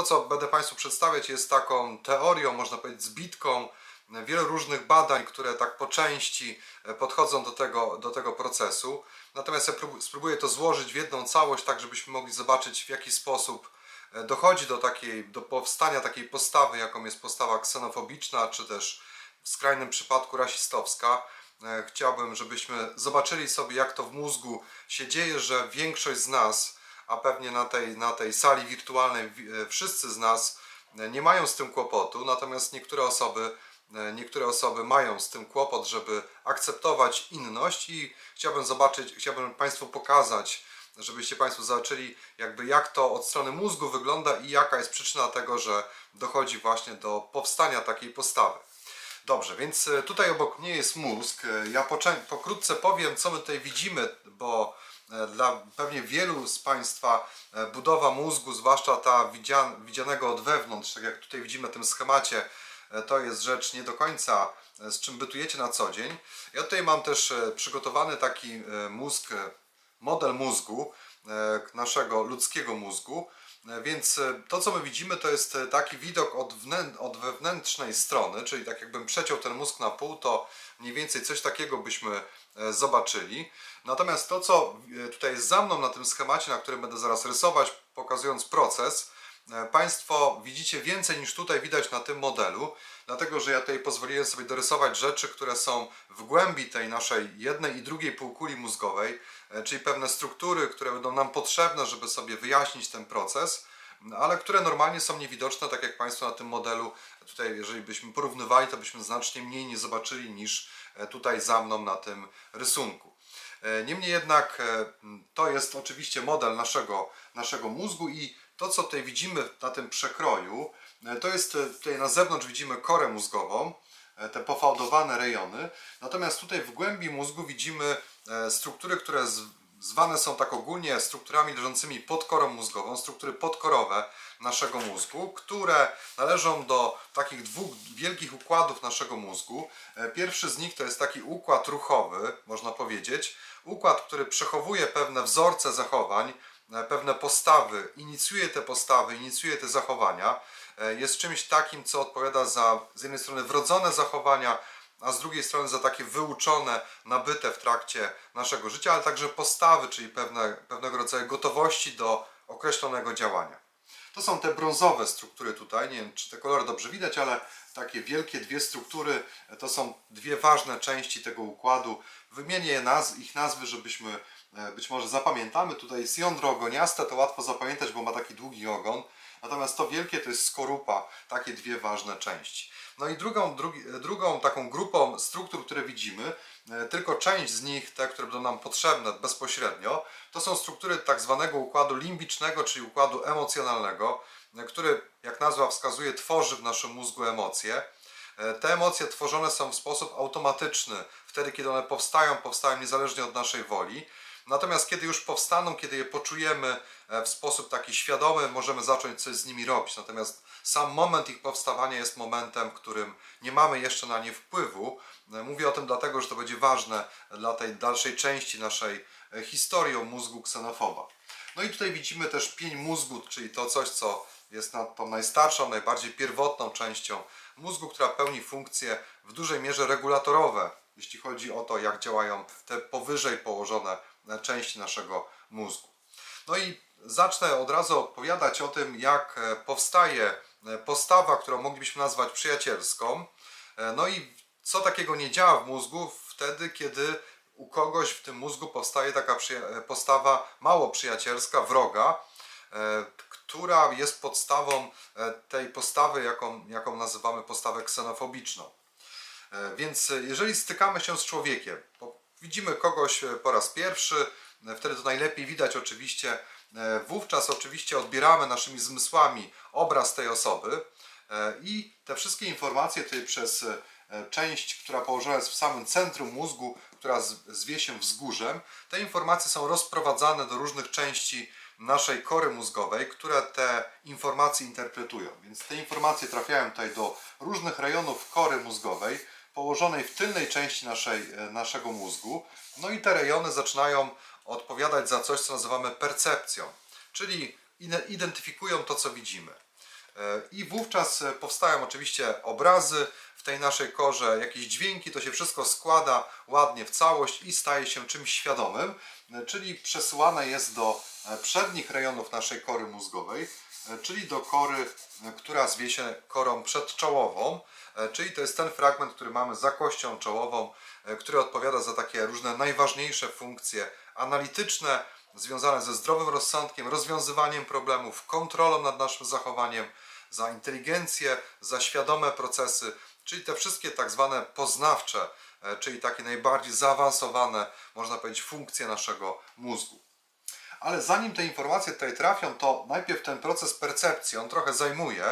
to, co będę Państwu przedstawiać, jest taką teorią, można powiedzieć, zbitką wielu różnych badań, które tak po części podchodzą do tego, do tego procesu. Natomiast ja spróbuję to złożyć w jedną całość, tak żebyśmy mogli zobaczyć, w jaki sposób dochodzi do, takiej, do powstania takiej postawy, jaką jest postawa ksenofobiczna, czy też w skrajnym przypadku rasistowska. Chciałbym, żebyśmy zobaczyli sobie, jak to w mózgu się dzieje, że większość z nas a pewnie na tej, na tej sali wirtualnej e, wszyscy z nas e, nie mają z tym kłopotu, natomiast niektóre osoby, e, niektóre osoby mają z tym kłopot, żeby akceptować inność i chciałbym zobaczyć, chciałbym Państwu pokazać, żebyście Państwo zobaczyli jakby jak to od strony mózgu wygląda i jaka jest przyczyna tego, że dochodzi właśnie do powstania takiej postawy. Dobrze, więc tutaj obok mnie jest mózg. Ja pokrótce powiem, co my tutaj widzimy, bo dla pewnie wielu z Państwa e, budowa mózgu, zwłaszcza ta widzianego od wewnątrz, tak jak tutaj widzimy w tym schemacie, e, to jest rzecz nie do końca z czym bytujecie na co dzień. Ja tutaj mam też przygotowany taki mózg, model mózgu, naszego ludzkiego mózgu, więc to co my widzimy to jest taki widok od, od wewnętrznej strony, czyli tak jakbym przeciął ten mózg na pół, to mniej więcej coś takiego byśmy zobaczyli. Natomiast to, co e, tutaj jest za mną na tym schemacie, na którym będę zaraz rysować, pokazując proces, e, Państwo widzicie więcej niż tutaj widać na tym modelu, dlatego że ja tutaj pozwoliłem sobie dorysować rzeczy, które są w głębi tej naszej jednej i drugiej półkuli mózgowej, e, czyli pewne struktury, które będą nam potrzebne, żeby sobie wyjaśnić ten proces, ale które normalnie są niewidoczne, tak jak Państwo na tym modelu, tutaj jeżeli byśmy porównywali, to byśmy znacznie mniej nie zobaczyli niż tutaj za mną na tym rysunku. E, niemniej jednak e, to jest oczywiście model naszego, naszego mózgu i to co tutaj widzimy na tym przekroju e, to jest tutaj na zewnątrz widzimy korę mózgową, te pofałdowane rejony. Natomiast tutaj w głębi mózgu widzimy struktury, które zwane są tak ogólnie strukturami leżącymi pod korą mózgową, struktury podkorowe naszego mózgu, które należą do takich dwóch wielkich układów naszego mózgu. Pierwszy z nich to jest taki układ ruchowy, można powiedzieć, układ, który przechowuje pewne wzorce zachowań, e, pewne postawy, inicjuje te postawy, inicjuje te zachowania, e, jest czymś takim, co odpowiada za z jednej strony wrodzone zachowania, a z drugiej strony za takie wyuczone, nabyte w trakcie naszego życia, ale także postawy, czyli pewne, pewnego rodzaju gotowości do określonego działania. To są te brązowe struktury tutaj, nie wiem czy te kolory dobrze widać, ale takie wielkie dwie struktury to są dwie ważne części tego układu. Wymienię naz ich nazwy, żebyśmy e, być może zapamiętamy. Tutaj jest jądro ogoniaste, to łatwo zapamiętać, bo ma taki długi ogon. Natomiast to wielkie to jest skorupa, takie dwie ważne części. No i drugą, drugi, drugą taką grupą struktur, które widzimy, e, tylko część z nich, te, które będą nam potrzebne bezpośrednio, to są struktury tak zwanego układu limbicznego, czyli układu emocjonalnego, e, który, jak nazwa wskazuje, tworzy w naszym mózgu emocje. E, te emocje tworzone są w sposób automatyczny. Wtedy, kiedy one powstają, powstają niezależnie od naszej woli. Natomiast kiedy już powstaną, kiedy je poczujemy w sposób taki świadomy, możemy zacząć coś z nimi robić. Natomiast sam moment ich powstawania jest momentem, w którym nie mamy jeszcze na nie wpływu. Mówię o tym dlatego, że to będzie ważne dla tej dalszej części naszej e, historii o mózgu ksenofoba. No i tutaj widzimy też pień mózgu, czyli to coś, co jest tą najstarszą, najbardziej pierwotną częścią mózgu, która pełni funkcje w dużej mierze regulatorowe, jeśli chodzi o to, jak działają te powyżej położone części naszego mózgu. No i zacznę od razu opowiadać o tym, jak e, powstaje E, postawa, którą moglibyśmy nazwać przyjacielską. E, no i co takiego nie działa w mózgu wtedy, kiedy u kogoś w tym mózgu powstaje taka e, postawa mało przyjacielska, wroga, która jest podstawą tej postawy, jaką, jaką nazywamy postawę ksenofobiczną. Więc jeżeli stykamy się z człowiekiem, widzimy kogoś po raz pierwszy, wtedy to najlepiej widać oczywiście E, wówczas oczywiście odbieramy naszymi zmysłami obraz tej osoby e, i te wszystkie informacje tutaj przez e, część, która położona jest w samym centrum mózgu, która zwie się wzgórzem, te informacje są rozprowadzane do różnych części naszej kory mózgowej, które te informacje interpretują. Więc te informacje trafiają tutaj do różnych rejonów kory mózgowej, położonej w tylnej części naszej, naszego mózgu. No i te rejony zaczynają odpowiadać za coś, co nazywamy percepcją, czyli identyfikują to, co widzimy. E, I wówczas e, powstają oczywiście obrazy w tej naszej korze, jakieś dźwięki, to się wszystko składa ładnie w całość i staje się czymś świadomym, e, czyli przesyłane jest do przednich rejonów naszej kory mózgowej, czyli do kory, która zwie się korą przedczołową, czyli to jest ten fragment, który mamy za kością czołową, który odpowiada za takie różne najważniejsze funkcje analityczne, związane ze zdrowym rozsądkiem, rozwiązywaniem problemów, kontrolą nad naszym zachowaniem, za inteligencję, za świadome procesy, czyli te wszystkie tak zwane poznawcze, e, czyli takie najbardziej zaawansowane, można powiedzieć, funkcje naszego mózgu. Ale zanim te informacje tutaj trafią, to najpierw ten proces percepcji, on trochę zajmuje,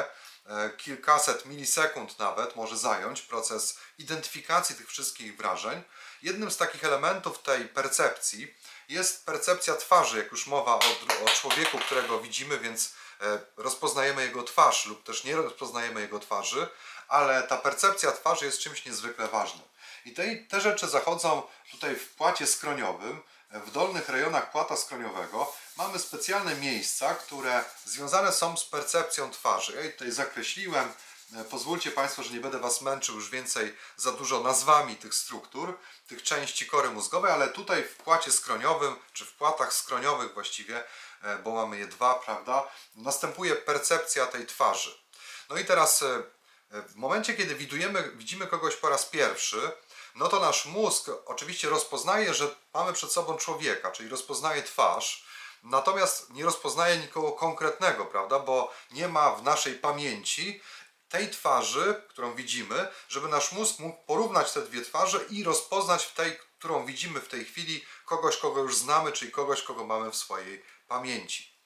e, kilkaset milisekund nawet może zająć proces identyfikacji tych wszystkich wrażeń. Jednym z takich elementów tej percepcji jest percepcja twarzy, jak już mowa o, o człowieku, którego widzimy, więc e, rozpoznajemy jego twarz lub też nie rozpoznajemy jego twarzy, ale ta percepcja twarzy jest czymś niezwykle ważnym. I te, te rzeczy zachodzą tutaj w płacie skroniowym, w dolnych rejonach płata skroniowego mamy specjalne miejsca, które związane są z percepcją twarzy. Ja je tutaj zakreśliłem, E, pozwólcie Państwo, że nie będę Was męczył już więcej za dużo nazwami tych struktur, tych części kory mózgowej, ale tutaj w płacie skroniowym, czy w płatach skroniowych właściwie, e, bo mamy je dwa, prawda, następuje percepcja tej twarzy. No i teraz e, w momencie, kiedy widujemy, widzimy kogoś po raz pierwszy, no to nasz mózg oczywiście rozpoznaje, że mamy przed sobą człowieka, czyli rozpoznaje twarz, natomiast nie rozpoznaje nikogo konkretnego, prawda, bo nie ma w naszej pamięci tej twarzy, którą widzimy, żeby nasz mózg mógł porównać te dwie twarze i rozpoznać w tej, którą widzimy w tej chwili, kogoś, kogo już znamy, czyli kogoś, kogo mamy w swojej pamięci.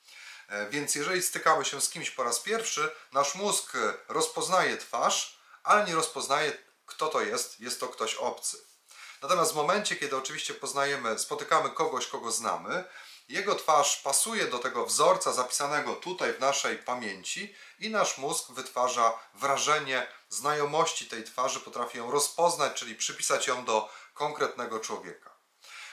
E, więc jeżeli stykamy się z kimś po raz pierwszy, nasz mózg rozpoznaje twarz, ale nie rozpoznaje, kto to jest, jest to ktoś obcy. Natomiast w momencie, kiedy oczywiście poznajemy, spotykamy kogoś, kogo znamy, jego twarz pasuje do tego wzorca zapisanego tutaj w naszej pamięci i nasz mózg wytwarza wrażenie znajomości tej twarzy, potrafi ją rozpoznać, czyli przypisać ją do konkretnego człowieka.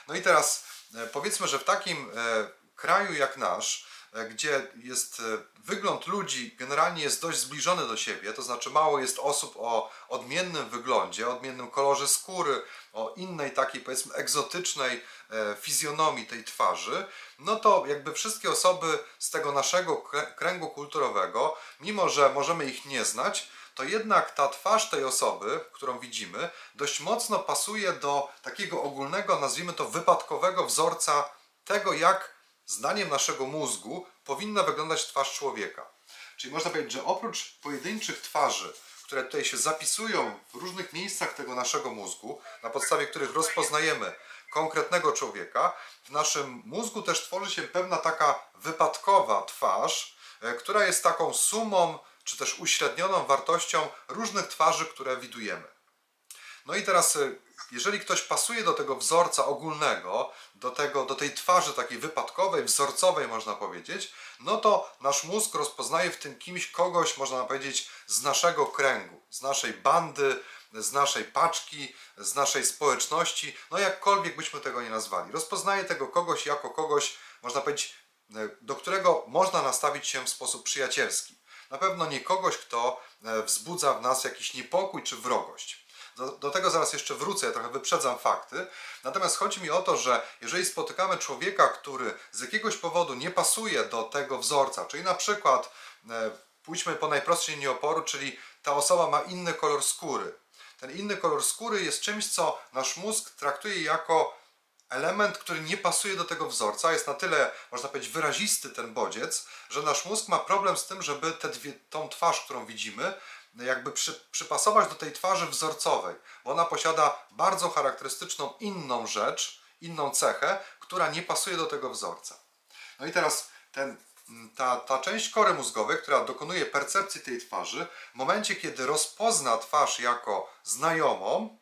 No i teraz e, powiedzmy, że w takim e, kraju jak nasz, e, gdzie jest wygląd ludzi generalnie jest dość zbliżony do siebie, to znaczy mało jest osób o odmiennym wyglądzie, odmiennym kolorze skóry, o innej takiej powiedzmy egzotycznej e, fizjonomii tej twarzy, no to jakby wszystkie osoby z tego naszego kręgu kulturowego, mimo że możemy ich nie znać, to jednak ta twarz tej osoby, którą widzimy, dość mocno pasuje do takiego ogólnego, nazwijmy to wypadkowego wzorca tego, jak zdaniem naszego mózgu powinna wyglądać twarz człowieka. Czyli można powiedzieć, że oprócz pojedynczych twarzy, które tutaj się zapisują w różnych miejscach tego naszego mózgu, na podstawie których rozpoznajemy konkretnego człowieka, w naszym mózgu też tworzy się pewna taka wypadkowa twarz, e, która jest taką sumą, czy też uśrednioną wartością różnych twarzy, które widujemy. No i teraz, e, jeżeli ktoś pasuje do tego wzorca ogólnego, do, tego, do tej twarzy takiej wypadkowej, wzorcowej można powiedzieć, no to nasz mózg rozpoznaje w tym kimś kogoś, można powiedzieć, z naszego kręgu, z naszej bandy, z naszej paczki, z naszej społeczności, no jakkolwiek byśmy tego nie nazwali. Rozpoznaje tego kogoś jako kogoś, można powiedzieć, e, do którego można nastawić się w sposób przyjacielski. Na pewno nie kogoś, kto e, wzbudza w nas jakiś niepokój czy wrogość. Do, do, tego zaraz jeszcze wrócę, ja trochę wyprzedzam fakty. Natomiast chodzi mi o to, że jeżeli spotykamy człowieka, który z jakiegoś powodu nie pasuje do tego wzorca, czyli na przykład e, pójdźmy po najprostszej linii oporu, czyli ta osoba ma inny kolor skóry. Ten inny kolor skóry jest czymś, co nasz mózg traktuje jako element, który nie pasuje do tego wzorca. Jest na tyle, można powiedzieć, wyrazisty ten bodziec, że nasz mózg ma problem z tym, żeby tę tą twarz, którą widzimy, jakby przy, przypasować do tej twarzy wzorcowej, bo ona posiada bardzo charakterystyczną inną rzecz, inną cechę, która nie pasuje do tego wzorca. No i teraz ten, ta, ta część kory mózgowej, która dokonuje percepcji tej twarzy, w momencie kiedy rozpozna twarz jako znajomą,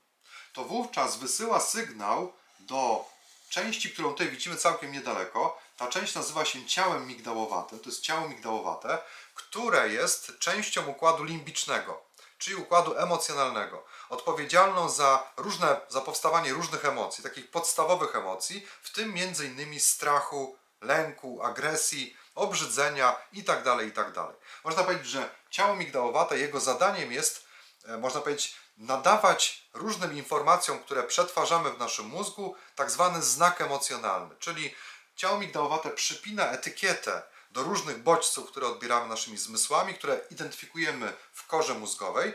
to wówczas wysyła sygnał do części, którą tutaj widzimy całkiem niedaleko. Ta część nazywa się ciałem migdałowatym, to jest ciało migdałowate, które jest częścią układu limbicznego, czyli układu emocjonalnego, odpowiedzialną za różne, za powstawanie różnych emocji, takich podstawowych emocji, w tym innymi strachu, lęku, agresji obrzydzenia itd., itd. Można powiedzieć, że ciało migdałowate, jego zadaniem jest, e, można powiedzieć, nadawać różnym informacjom, które przetwarzamy w naszym mózgu, tak zwany znak emocjonalny. Czyli ciało migdałowate przypina etykietę do różnych bodźców, które odbieramy naszymi zmysłami, które identyfikujemy w korze mózgowej.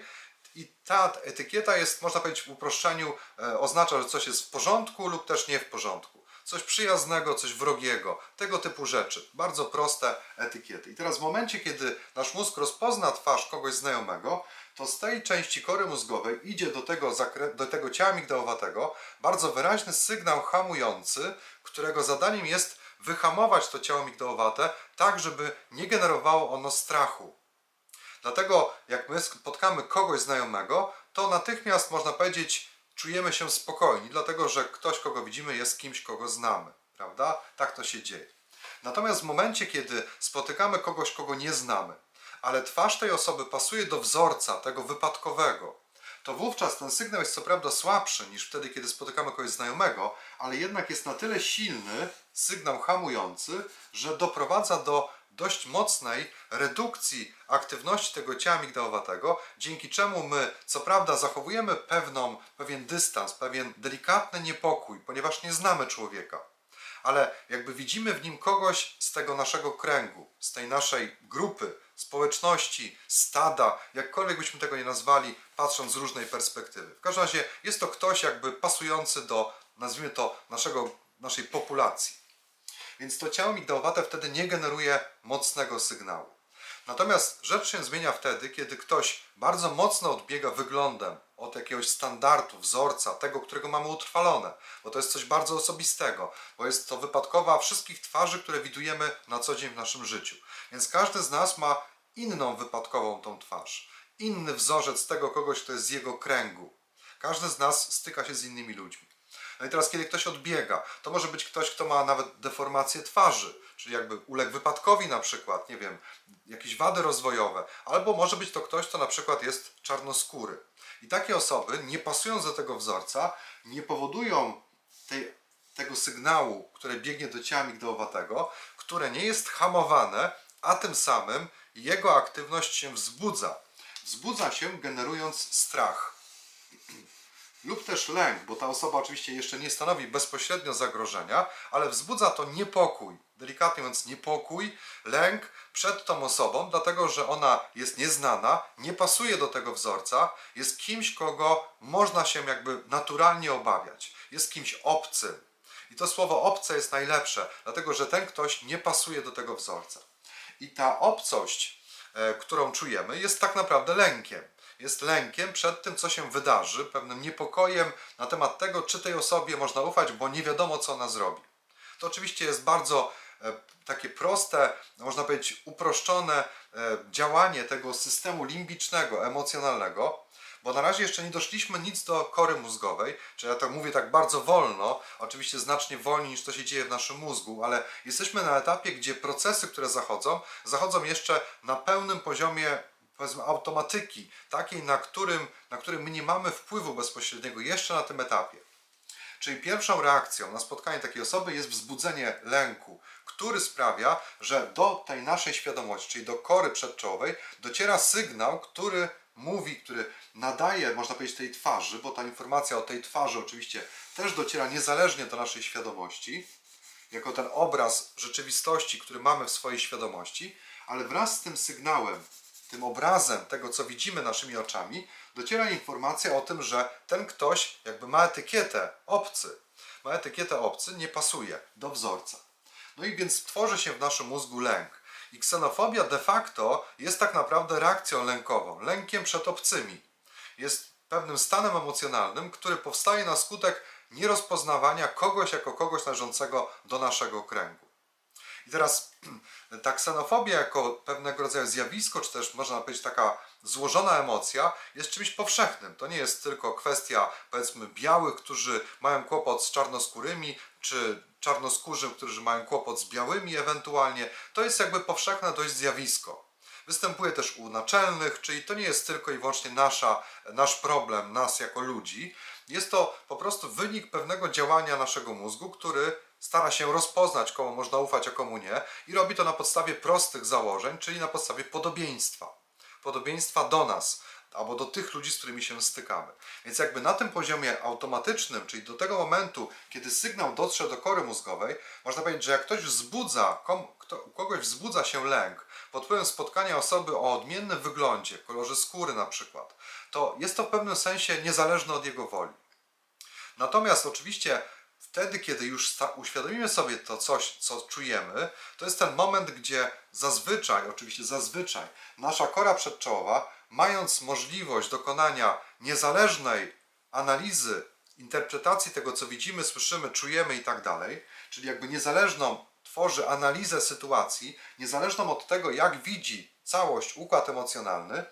I ta etykieta jest, można powiedzieć w uproszczeniu, e, oznacza, że coś jest w porządku lub też nie w porządku. Coś przyjaznego, coś wrogiego, tego typu rzeczy. Bardzo proste etykiety. I teraz w momencie, kiedy nasz mózg rozpozna twarz kogoś znajomego, to z tej części kory mózgowej idzie do tego, do tego ciała migdałowatego bardzo wyraźny sygnał hamujący, którego zadaniem jest wyhamować to ciało migdałowate tak, żeby nie generowało ono strachu. Dlatego jak my spotkamy kogoś znajomego, to natychmiast można powiedzieć czujemy się spokojni, dlatego że ktoś, kogo widzimy, jest kimś, kogo znamy. Prawda? Tak to się dzieje. Natomiast w momencie, kiedy spotykamy kogoś, kogo nie znamy, ale twarz tej osoby pasuje do wzorca tego wypadkowego, to wówczas ten sygnał jest co prawda słabszy niż wtedy, kiedy spotykamy kogoś znajomego, ale jednak jest na tyle silny sygnał hamujący, że doprowadza do dość mocnej redukcji aktywności tego ciała migdałowatego, dzięki czemu my, co prawda, zachowujemy pewną, pewien dystans, pewien delikatny niepokój, ponieważ nie znamy człowieka, ale jakby widzimy w nim kogoś z tego naszego kręgu, z tej naszej grupy, społeczności, stada, jakkolwiek byśmy tego nie nazwali, patrząc z różnej perspektywy. W każdym razie jest to ktoś jakby pasujący do, nazwijmy to, naszego, naszej populacji. Więc to ciało migdałowate wtedy nie generuje mocnego sygnału. Natomiast rzecz się zmienia wtedy, kiedy ktoś bardzo mocno odbiega wyglądem od jakiegoś standardu, wzorca, tego, którego mamy utrwalone, bo to jest coś bardzo osobistego, bo jest to wypadkowa wszystkich twarzy, które widujemy na co dzień w naszym życiu. Więc każdy z nas ma inną wypadkową tą twarz, inny wzorzec tego kogoś, kto jest z jego kręgu. Każdy z nas styka się z innymi ludźmi. No i teraz, kiedy ktoś odbiega, to może być ktoś, kto ma nawet deformację twarzy, czyli jakby uległ wypadkowi na przykład, nie wiem, jakieś wady rozwojowe, albo może być to ktoś, kto na przykład jest czarnoskóry. I takie osoby, nie pasując do tego wzorca, nie powodują tej, tego sygnału, które biegnie do ciała migdałowatego, które nie jest hamowane, a tym samym jego aktywność się wzbudza. Wzbudza się generując strach lub też lęk, bo ta osoba oczywiście jeszcze nie stanowi bezpośrednio zagrożenia, ale wzbudza to niepokój, delikatnie mówiąc niepokój, lęk przed tą osobą, dlatego że ona jest nieznana, nie pasuje do tego wzorca, jest kimś, kogo można się jakby naturalnie obawiać, jest kimś obcym. I to słowo obce jest najlepsze, dlatego że ten ktoś nie pasuje do tego wzorca. I ta obcość, e, którą czujemy, jest tak naprawdę lękiem jest lękiem przed tym, co się wydarzy, pewnym niepokojem na temat tego, czy tej osobie można ufać, bo nie wiadomo, co ona zrobi. To oczywiście jest bardzo takie proste, można powiedzieć uproszczone e, działanie tego systemu limbicznego, emocjonalnego, bo na razie jeszcze nie doszliśmy nic do kory mózgowej, czy ja to mówię tak bardzo wolno, oczywiście znacznie wolniej niż to się dzieje w naszym mózgu, ale jesteśmy na etapie, gdzie procesy, które zachodzą, zachodzą jeszcze na pełnym poziomie powiedzmy automatyki, takiej, na którym, na którym my nie mamy wpływu bezpośredniego jeszcze na tym etapie. Czyli pierwszą reakcją na spotkanie takiej osoby jest wzbudzenie lęku, który sprawia, że do tej naszej świadomości, czyli do kory przedczołowej, dociera sygnał, który mówi, który nadaje, można powiedzieć, tej twarzy, bo ta informacja o tej twarzy oczywiście też dociera niezależnie do naszej świadomości, jako ten obraz rzeczywistości, który mamy w swojej świadomości, ale wraz z tym sygnałem tym obrazem tego, co widzimy naszymi oczami, dociera informacja o tym, że ten ktoś jakby ma etykietę obcy. Ma etykietę obcy, nie pasuje do wzorca. No i więc tworzy się w naszym mózgu lęk. I ksenofobia de facto jest tak naprawdę reakcją lękową, lękiem przed obcymi. Jest pewnym stanem emocjonalnym, który powstaje na skutek nierozpoznawania kogoś jako kogoś należącego do naszego kręgu. I teraz ta ksenofobia jako pewnego rodzaju zjawisko, czy też można powiedzieć taka złożona emocja, jest czymś powszechnym. To nie jest tylko kwestia powiedzmy białych, którzy mają kłopot z czarnoskórymi, czy czarnoskórzy, którzy mają kłopot z białymi ewentualnie. To jest jakby powszechne dość zjawisko. Występuje też u naczelnych, czyli to nie jest tylko i wyłącznie nasza, nasz problem, nas jako ludzi. Jest to po prostu wynik pewnego działania naszego mózgu, który stara się rozpoznać, komu można ufać, a komu nie, i robi to na podstawie prostych założeń, czyli na podstawie podobieństwa. Podobieństwa do nas, albo do tych ludzi, z którymi się stykamy. Więc jakby na tym poziomie automatycznym, czyli do tego momentu, kiedy sygnał dotrze do kory mózgowej, można powiedzieć, że jak ktoś wzbudza, kom, kto, kogoś wzbudza się lęk pod wpływem spotkania osoby o odmiennym wyglądzie, kolorze skóry na przykład, to jest to w pewnym sensie niezależne od jego woli. Natomiast oczywiście wtedy, kiedy już uświadomimy sobie to coś, co czujemy, to jest ten moment, gdzie zazwyczaj, oczywiście zazwyczaj, nasza kora przedczołowa, mając możliwość dokonania niezależnej analizy, interpretacji tego, co widzimy, słyszymy, czujemy i tak dalej, czyli jakby niezależną tworzy analizę sytuacji, niezależną od tego, jak widzi całość, układ emocjonalny,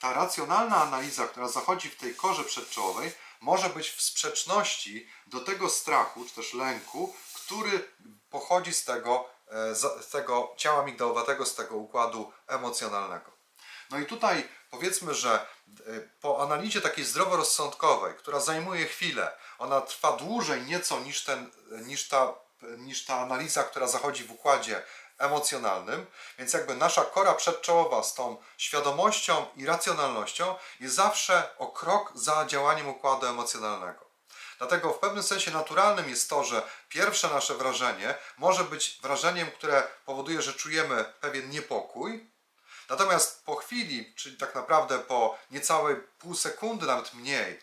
ta racjonalna analiza, która zachodzi w tej korze przedczołowej, może być w sprzeczności do tego strachu, czy też lęku, który pochodzi z tego, e, z tego ciała migdałowatego, z tego układu emocjonalnego. No i tutaj powiedzmy, że e, po analizie takiej zdroworozsądkowej, która zajmuje chwilę, ona trwa dłużej nieco niż, ten, niż, ta, niż ta analiza, która zachodzi w układzie emocjonalnym, więc jakby nasza kora przedczołowa z tą świadomością i racjonalnością jest zawsze o krok za działaniem układu emocjonalnego. Dlatego w pewnym sensie naturalnym jest to, że pierwsze nasze wrażenie może być wrażeniem, które powoduje, że czujemy pewien niepokój, natomiast po chwili, czyli tak naprawdę po niecałej pół sekundy, nawet mniej,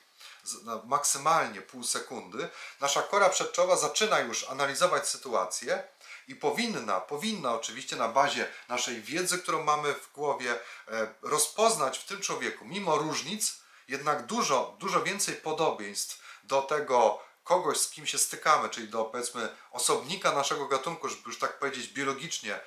maksymalnie pół sekundy, nasza kora przedczołowa zaczyna już analizować sytuację i powinna, powinna oczywiście na bazie naszej wiedzy, którą mamy w głowie, e, rozpoznać w tym człowieku, mimo różnic, jednak dużo, dużo więcej podobieństw do tego kogoś, z kim się stykamy, czyli do powiedzmy osobnika naszego gatunku, żeby już tak powiedzieć biologicznie,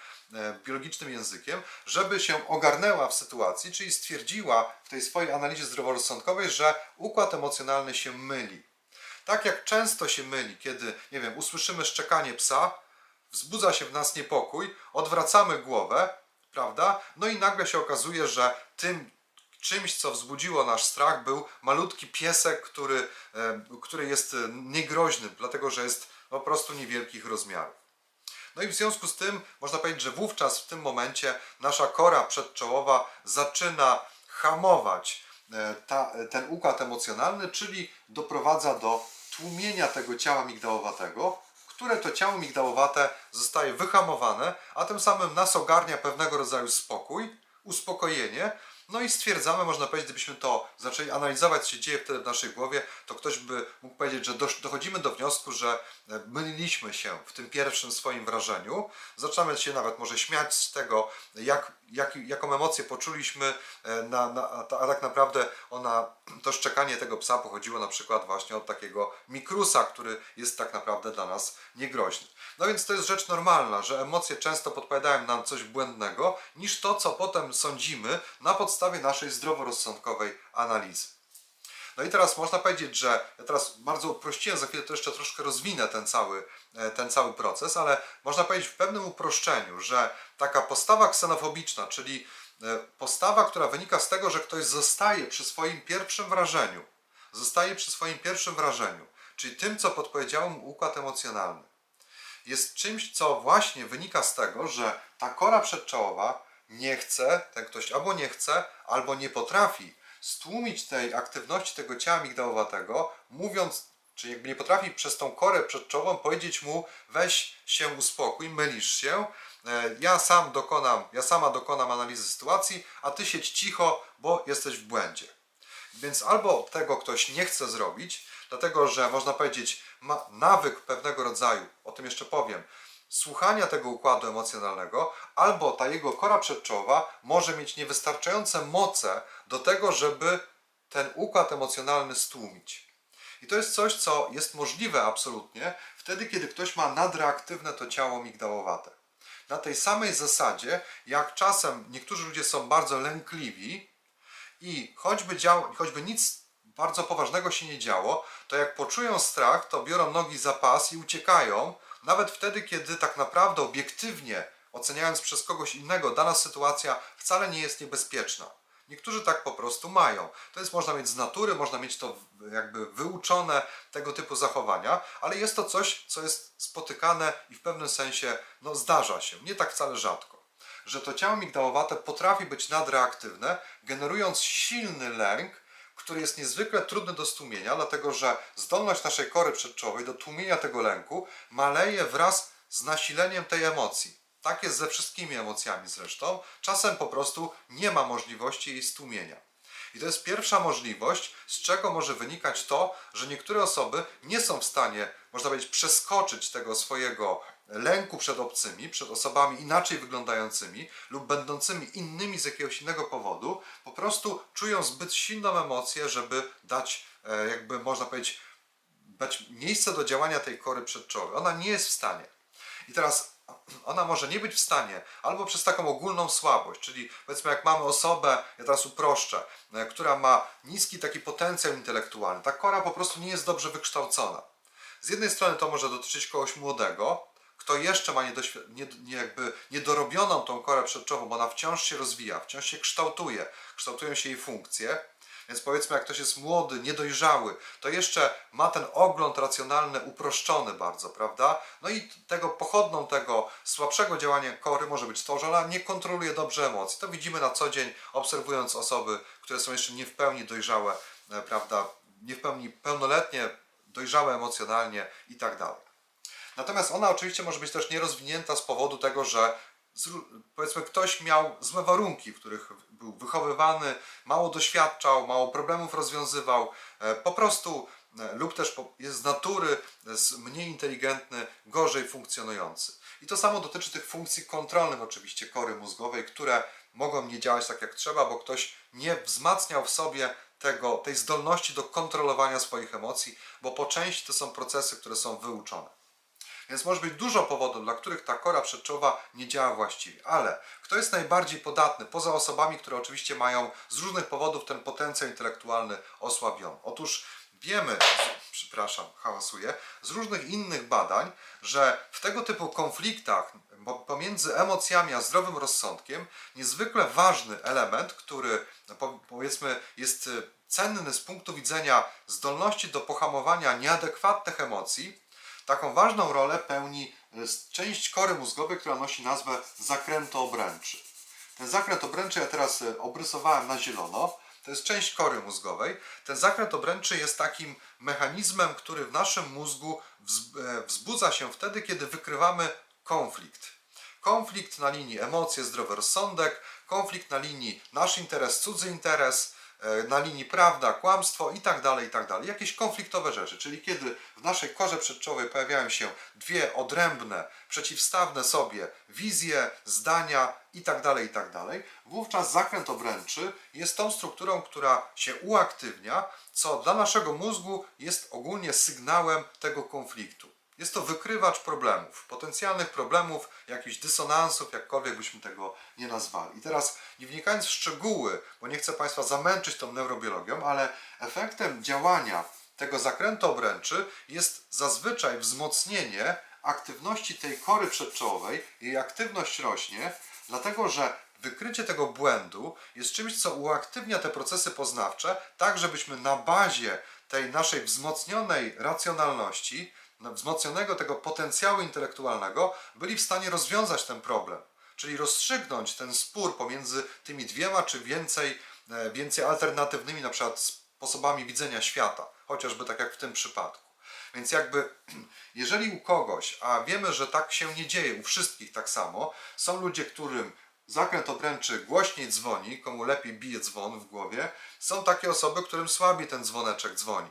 biologicznym językiem, żeby się ogarnęła w sytuacji, czyli stwierdziła w tej swojej analizie zdroworozsądkowej, że układ emocjonalny się myli. Tak jak często się myli, kiedy, nie wiem, usłyszymy szczekanie psa, wzbudza się w nas niepokój, odwracamy głowę, prawda? No i nagle się okazuje, że tym czymś, co wzbudziło nasz strach, był malutki piesek, który, e, który jest e, niegroźny, dlatego że jest po prostu niewielkich rozmiarów. No i w związku z tym można powiedzieć, że wówczas w tym momencie nasza kora przedczołowa zaczyna hamować e, ta, ten układ emocjonalny, czyli doprowadza do tłumienia tego ciała migdałowatego, które to ciało migdałowate zostaje wyhamowane, a tym samym nas ogarnia pewnego rodzaju spokój, uspokojenie, no i stwierdzamy, można powiedzieć, gdybyśmy to zaczęli analizować, co się dzieje wtedy w naszej głowie, to ktoś by mógł powiedzieć, że dochodzimy do wniosku, że e, myliliśmy się w tym pierwszym swoim wrażeniu. Zaczynamy się nawet może śmiać z tego, jak, jak, jaką emocję poczuliśmy, e, na, na, a tak naprawdę ona, to szczekanie tego psa pochodziło na przykład właśnie od takiego mikrusa, który jest tak naprawdę dla nas niegroźny. No więc to jest rzecz normalna, że emocje często podpowiadają nam coś błędnego, niż to, co potem sądzimy na podstawie naszej zdroworozsądkowej analizy. No i teraz można powiedzieć, że ja teraz bardzo uprościłem, za chwilę to jeszcze troszkę rozwinę ten cały, e, ten cały proces, ale można powiedzieć w pewnym uproszczeniu, że taka postawa ksenofobiczna, czyli e, postawa, która wynika z tego, że ktoś zostaje przy swoim pierwszym wrażeniu, zostaje przy swoim pierwszym wrażeniu, czyli tym, co podpowiedział mu układ emocjonalny jest czymś, co właśnie wynika z tego, że ta kora przedczołowa nie chce, ten ktoś albo nie chce, albo nie potrafi stłumić tej aktywności tego ciała migdałowatego, mówiąc, czy jakby nie potrafi przez tą korę przedczołową powiedzieć mu weź się uspokój, mylisz się, e, ja sam dokonam, ja sama dokonam analizy sytuacji, a ty siedź cicho, bo jesteś w błędzie. Więc albo tego ktoś nie chce zrobić, dlatego że można powiedzieć, ma nawyk pewnego rodzaju, o tym jeszcze powiem, słuchania tego układu emocjonalnego, albo ta jego kora przedczołowa może mieć niewystarczające moce do tego, żeby ten układ emocjonalny stłumić. I to jest coś, co jest możliwe absolutnie wtedy, kiedy ktoś ma nadreaktywne to ciało migdałowate. Na tej samej zasadzie, jak czasem niektórzy ludzie są bardzo lękliwi i choćby, dział, choćby nic bardzo poważnego się nie działo, to jak poczują strach, to biorą nogi za pas i uciekają, nawet wtedy, kiedy tak naprawdę obiektywnie, oceniając przez kogoś innego, dana sytuacja wcale nie jest niebezpieczna. Niektórzy tak po prostu mają. To jest można mieć z natury, można mieć to jakby wyuczone tego typu zachowania, ale jest to coś, co jest spotykane i w pewnym sensie no, zdarza się, nie tak wcale rzadko. Że to ciało migdałowate potrafi być nadreaktywne, generując silny lęk, który jest niezwykle trudny do stłumienia, dlatego że zdolność naszej kory przedczołowej do tłumienia tego lęku maleje wraz z nasileniem tej emocji. Tak jest ze wszystkimi emocjami zresztą. Czasem po prostu nie ma możliwości jej stłumienia. I to jest pierwsza możliwość, z czego może wynikać to, że niektóre osoby nie są w stanie, można powiedzieć, przeskoczyć tego swojego lęku przed obcymi, przed osobami inaczej wyglądającymi lub będącymi innymi z jakiegoś innego powodu, po prostu czują zbyt silną emocję, żeby dać, e, jakby można powiedzieć, dać miejsce do działania tej kory przedczołowej. Ona nie jest w stanie. I teraz ona może nie być w stanie, albo przez taką ogólną słabość, czyli powiedzmy jak mamy osobę, ja teraz uproszczę, e, która ma niski taki potencjał intelektualny, ta kora po prostu nie jest dobrze wykształcona. Z jednej strony to może dotyczyć kogoś młodego, kto jeszcze ma nie, nie, jakby niedorobioną tą korę przedczową, bo ona wciąż się rozwija, wciąż się kształtuje, kształtują się jej funkcje, więc powiedzmy, jak ktoś jest młody, niedojrzały, to jeszcze ma ten ogląd racjonalny uproszczony bardzo, prawda? No i tego pochodną tego słabszego działania kory może być to, że ona nie kontroluje dobrze emocji. To widzimy na co dzień, obserwując osoby, które są jeszcze nie w pełni dojrzałe, e, prawda? Nie w pełni pełnoletnie, dojrzałe emocjonalnie i tak dalej. Natomiast ona oczywiście może być też nierozwinięta z powodu tego, że powiedzmy ktoś miał złe warunki, w których był wychowywany, mało doświadczał, mało problemów rozwiązywał, e, po prostu e, lub też jest z natury mniej inteligentny, gorzej funkcjonujący. I to samo dotyczy tych funkcji kontrolnych oczywiście kory mózgowej, które mogą nie działać tak jak trzeba, bo ktoś nie wzmacniał w sobie tego, tej zdolności do kontrolowania swoich emocji, bo po części to są procesy, które są wyuczone. Więc może być dużo powodów, dla których ta kora przedczołowa nie działa właściwie. Ale kto jest najbardziej podatny, poza osobami, które oczywiście mają z różnych powodów ten potencjał intelektualny osłabiony? Otóż wiemy, przepraszam, hałasuję, z różnych innych badań, że w tego typu konfliktach pomiędzy emocjami a zdrowym rozsądkiem niezwykle ważny element, który no, powiedzmy jest cenny z punktu widzenia zdolności do pohamowania nieadekwatnych emocji, Taką ważną rolę pełni e, część kory mózgowej, która nosi nazwę zakrętu obręczy. Ten zakręt obręczy ja teraz e, obrysowałem na zielono. To jest część kory mózgowej. Ten zakręt obręczy jest takim mechanizmem, który w naszym mózgu e, wzbudza się wtedy, kiedy wykrywamy konflikt. Konflikt na linii emocje, zdrowy rozsądek, konflikt na linii nasz interes, cudzy interes, na linii prawda, kłamstwo i tak dalej, i tak dalej. Jakieś konfliktowe rzeczy, czyli kiedy w naszej korze przedczołowej pojawiają się dwie odrębne, przeciwstawne sobie wizje, zdania i tak dalej, i tak dalej, wówczas zakręt obręczy jest tą strukturą, która się uaktywnia, co dla naszego mózgu jest ogólnie sygnałem tego konfliktu. Jest to wykrywacz problemów, potencjalnych problemów, jakichś dysonansów, jakkolwiek byśmy tego nie nazwali. I teraz, nie wnikając w szczegóły, bo nie chcę Państwa zamęczyć tą neurobiologią, ale efektem działania tego zakrętu obręczy jest zazwyczaj wzmocnienie aktywności tej kory przedczołowej. Jej aktywność rośnie, dlatego że wykrycie tego błędu jest czymś, co uaktywnia te procesy poznawcze, tak żebyśmy na bazie tej naszej wzmocnionej racjonalności wzmocnionego tego potencjału intelektualnego byli w stanie rozwiązać ten problem. Czyli rozstrzygnąć ten spór pomiędzy tymi dwiema czy więcej, e, więcej alternatywnymi na przykład sposobami widzenia świata, chociażby tak jak w tym przypadku. Więc jakby, jeżeli u kogoś, a wiemy, że tak się nie dzieje u wszystkich tak samo, są ludzie, którym zakręt obręczy głośniej dzwoni, komu lepiej bije dzwon w głowie, są takie osoby, którym słabiej ten dzwoneczek dzwoni.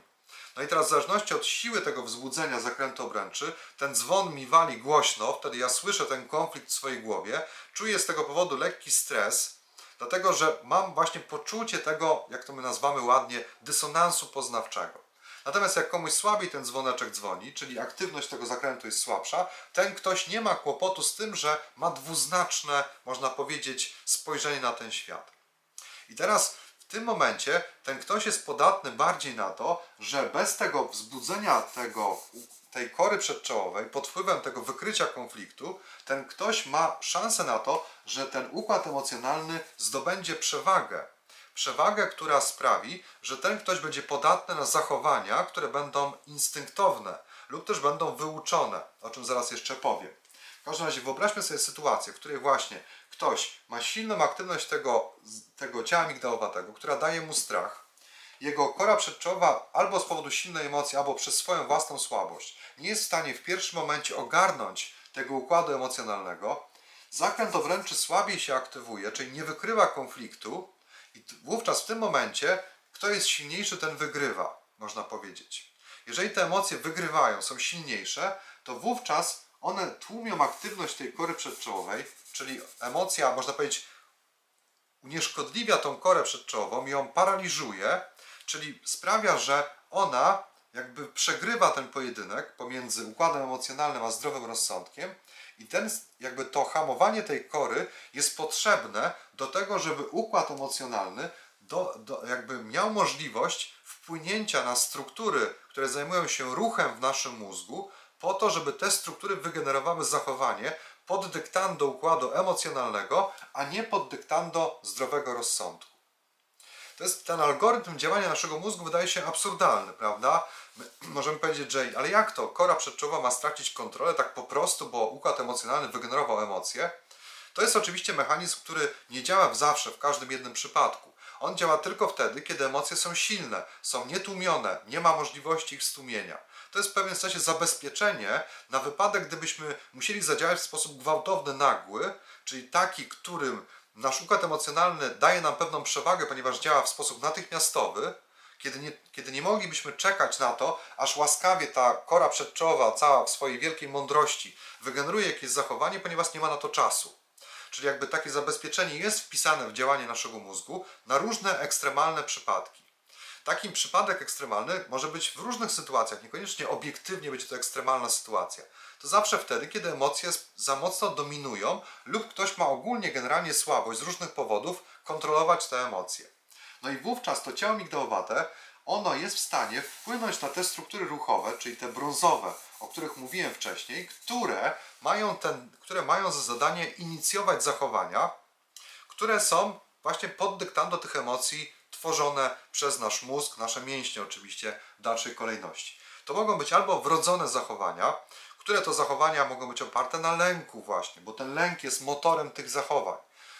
No i teraz w zależności od siły tego wzbudzenia zakrętu obręczy, ten dzwon mi wali głośno, wtedy ja słyszę ten konflikt w swojej głowie, czuję z tego powodu lekki stres, dlatego że mam właśnie poczucie tego, jak to my nazywamy ładnie, dysonansu poznawczego. Natomiast jak komuś słabiej ten dzwoneczek dzwoni, czyli aktywność tego zakrętu jest słabsza, ten ktoś nie ma kłopotu z tym, że ma dwuznaczne, można powiedzieć, spojrzenie na ten świat. I teraz w tym momencie ten ktoś jest podatny bardziej na to, że bez tego wzbudzenia tego, tej kory przedczołowej, pod wpływem tego wykrycia konfliktu, ten ktoś ma szansę na to, że ten układ emocjonalny zdobędzie przewagę. przewagę, która sprawi, że ten ktoś będzie podatny na zachowania, które będą instynktowne lub też będą wyuczone, o czym zaraz jeszcze powiem. W każdym razie wyobraźmy sobie sytuację, w której właśnie ktoś ma silną aktywność tego, tego ciała migdałowatego, która daje mu strach. Jego kora przedczołowa albo z powodu silnej emocji, albo przez swoją własną słabość nie jest w stanie w pierwszym momencie ogarnąć tego układu emocjonalnego. Zakręt wręcz słabiej się aktywuje, czyli nie wykrywa konfliktu i wówczas w tym momencie kto jest silniejszy, ten wygrywa, można powiedzieć. Jeżeli te emocje wygrywają, są silniejsze, to wówczas one tłumią aktywność tej kory przedczołowej, czyli emocja, można powiedzieć, unieszkodliwia tą korę przedczołową i ją paraliżuje, czyli sprawia, że ona jakby przegrywa ten pojedynek pomiędzy układem emocjonalnym a zdrowym rozsądkiem i ten, jakby to hamowanie tej kory jest potrzebne do tego, żeby układ emocjonalny do, do, jakby miał możliwość wpłynięcia na struktury, które zajmują się ruchem w naszym mózgu, po to, żeby te struktury wygenerowały zachowanie pod dyktando układu emocjonalnego, a nie pod dyktando zdrowego rozsądku. To jest ten algorytm działania naszego mózgu wydaje się absurdalny, prawda? My możemy powiedzieć, że ale jak to? Kora przedczołowa ma stracić kontrolę tak po prostu, bo układ emocjonalny wygenerował emocje. To jest oczywiście mechanizm, który nie działa zawsze, w każdym jednym przypadku. On działa tylko wtedy, kiedy emocje są silne, są nietłumione, nie ma możliwości ich stłumienia. To jest w pewnym sensie zabezpieczenie na wypadek, gdybyśmy musieli zadziałać w sposób gwałtowny, nagły, czyli taki, którym nasz układ emocjonalny daje nam pewną przewagę, ponieważ działa w sposób natychmiastowy, kiedy nie, kiedy nie moglibyśmy czekać na to, aż łaskawie ta kora przedczołowa, cała w swojej wielkiej mądrości, wygeneruje jakieś zachowanie, ponieważ nie ma na to czasu. Czyli jakby takie zabezpieczenie jest wpisane w działanie naszego mózgu na różne ekstremalne przypadki. Takim przypadek ekstremalny może być w różnych sytuacjach, niekoniecznie obiektywnie będzie to ekstremalna sytuacja. To zawsze wtedy, kiedy emocje za mocno dominują lub ktoś ma ogólnie generalnie słabość z różnych powodów kontrolować te emocje. No i wówczas to ciało migdałowate, ono jest w stanie wpłynąć na te struktury ruchowe, czyli te brązowe, o których mówiłem wcześniej, które mają, ten, które mają za zadanie inicjować zachowania, które są właśnie pod dyktando tych emocji tworzone przez nasz mózg, nasze mięśnie oczywiście w dalszej kolejności. To mogą być albo wrodzone zachowania, które to zachowania mogą być oparte na lęku właśnie, bo ten lęk jest motorem tych zachowań.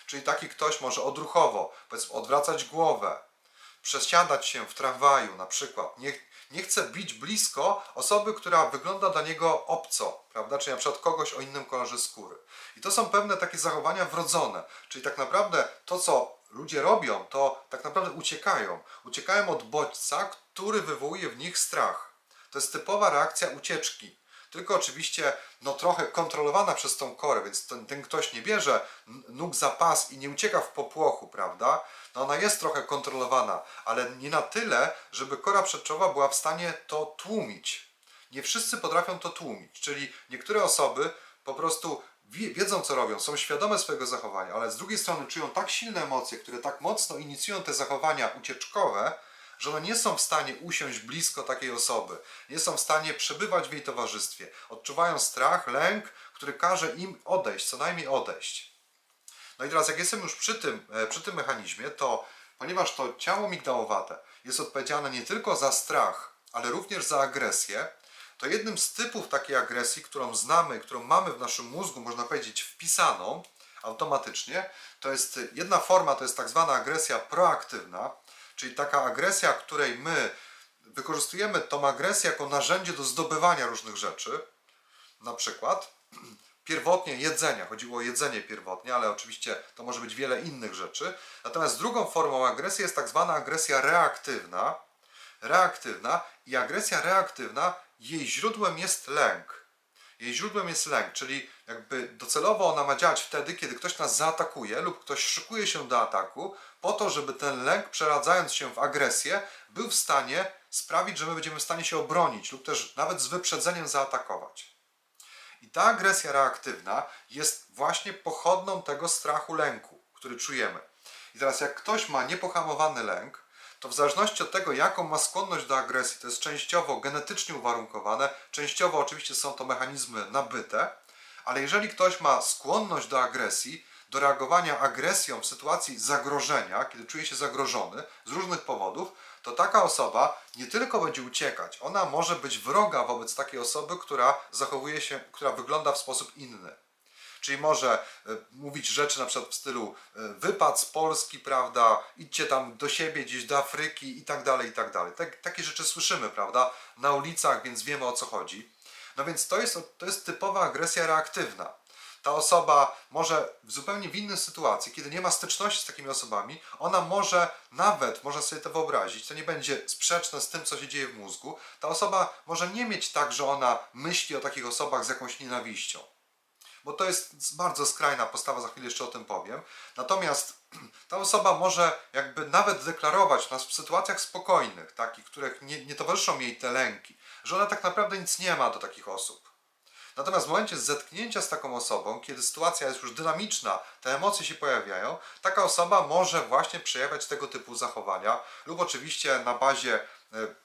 Czyli taki ktoś może odruchowo, powiedzmy, odwracać głowę, przesiadać się w tramwaju na przykład, nie, nie chce bić blisko osoby, która wygląda dla niego obco, prawda? Czyli na przykład kogoś o innym kolorze skóry. I to są pewne takie zachowania wrodzone, czyli tak naprawdę to, co ludzie robią, to tak naprawdę uciekają. Uciekają od bodźca, który wywołuje w nich strach. To jest typowa reakcja ucieczki. Tylko oczywiście no, trochę kontrolowana przez tą korę, więc ten, ten ktoś nie bierze nóg za pas i nie ucieka w popłochu, prawda? No ona jest trochę kontrolowana, ale nie na tyle, żeby kora przedczołowa była w stanie to tłumić. Nie wszyscy potrafią to tłumić, czyli niektóre osoby po prostu wiedzą co robią, są świadome swojego zachowania, ale z drugiej strony czują tak silne emocje, które tak mocno inicjują te zachowania ucieczkowe, że one nie są w stanie usiąść blisko takiej osoby, nie są w stanie przebywać w jej towarzystwie. Odczuwają strach, lęk, który każe im odejść, co najmniej odejść. No i teraz, jak jestem już przy tym, e, przy tym mechanizmie, to ponieważ to ciało migdałowate jest odpowiedzialne nie tylko za strach, ale również za agresję, to jednym z typów takiej agresji, którą znamy, którą mamy w naszym mózgu, można powiedzieć, wpisaną automatycznie, to jest jedna forma, to jest tak zwana agresja proaktywna, czyli taka agresja, której my wykorzystujemy tą agresję jako narzędzie do zdobywania różnych rzeczy, na przykład pierwotnie jedzenia, chodziło o jedzenie pierwotnie, ale oczywiście to może być wiele innych rzeczy. Natomiast drugą formą agresji jest tak zwana agresja reaktywna. Reaktywna i agresja reaktywna, jej źródłem jest lęk. Jej źródłem jest lęk, czyli jakby docelowo ona ma działać wtedy, kiedy ktoś nas zaatakuje lub ktoś szykuje się do ataku, po to, żeby ten lęk, przeradzając się w agresję, był w stanie sprawić, że my będziemy w stanie się obronić lub też nawet z wyprzedzeniem zaatakować. I ta agresja reaktywna jest właśnie pochodną tego strachu, lęku, który czujemy. I teraz, jak ktoś ma niepohamowany lęk, to w zależności od tego, jaką ma skłonność do agresji, to jest częściowo genetycznie uwarunkowane, częściowo oczywiście są to mechanizmy nabyte, ale jeżeli ktoś ma skłonność do agresji, do reagowania agresją w sytuacji zagrożenia, kiedy czuje się zagrożony z różnych powodów, to taka osoba nie tylko będzie uciekać, ona może być wroga wobec takiej osoby, która zachowuje się, która wygląda w sposób inny. Czyli może e, mówić rzeczy na przykład w stylu e, wypad z Polski, prawda, idźcie tam do siebie, gdzieś do Afryki i tak dalej, i tak dalej. Tak, takie rzeczy słyszymy, prawda, na ulicach, więc wiemy o co chodzi. No więc to jest, to jest typowa agresja reaktywna. Ta osoba może w zupełnie innej sytuacji, kiedy nie ma styczności z takimi osobami, ona może nawet, można sobie to wyobrazić, to nie będzie sprzeczne z tym, co się dzieje w mózgu, ta osoba może nie mieć tak, że ona myśli o takich osobach z jakąś nienawiścią bo to jest bardzo skrajna postawa, za chwilę jeszcze o tym powiem. Natomiast ta osoba może jakby nawet deklarować nas w sytuacjach spokojnych, takich, których nie, nie towarzyszą jej te lęki, że ona tak naprawdę nic nie ma do takich osób. Natomiast w momencie zetknięcia z taką osobą, kiedy sytuacja jest już dynamiczna, te emocje się pojawiają, taka osoba może właśnie przejawiać tego typu zachowania lub oczywiście na bazie e,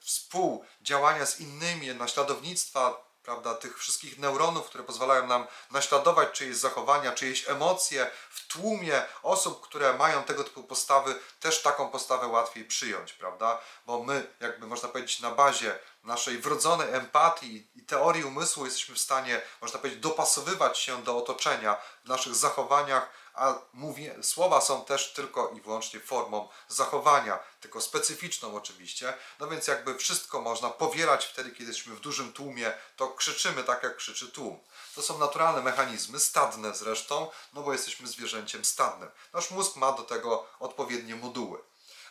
współdziałania z innymi, naśladownictwa prawda, tych wszystkich neuronów, które pozwalają nam naśladować czyjeś zachowania, czyjeś emocje w tłumie osób, które mają tego typu postawy, też taką postawę łatwiej przyjąć, prawda? Bo my, jakby można powiedzieć, na bazie naszej wrodzonej empatii i teorii umysłu jesteśmy w stanie, można powiedzieć, dopasowywać się do otoczenia w naszych zachowaniach, a mówię, słowa są też tylko i wyłącznie formą zachowania, tylko specyficzną oczywiście, no więc jakby wszystko można powielać wtedy, kiedy jesteśmy w dużym tłumie, to krzyczymy tak, jak krzyczy tłum. To są naturalne mechanizmy, stadne zresztą, no bo jesteśmy zwierzęciem stadnym. Nasz mózg ma do tego odpowiednie moduły,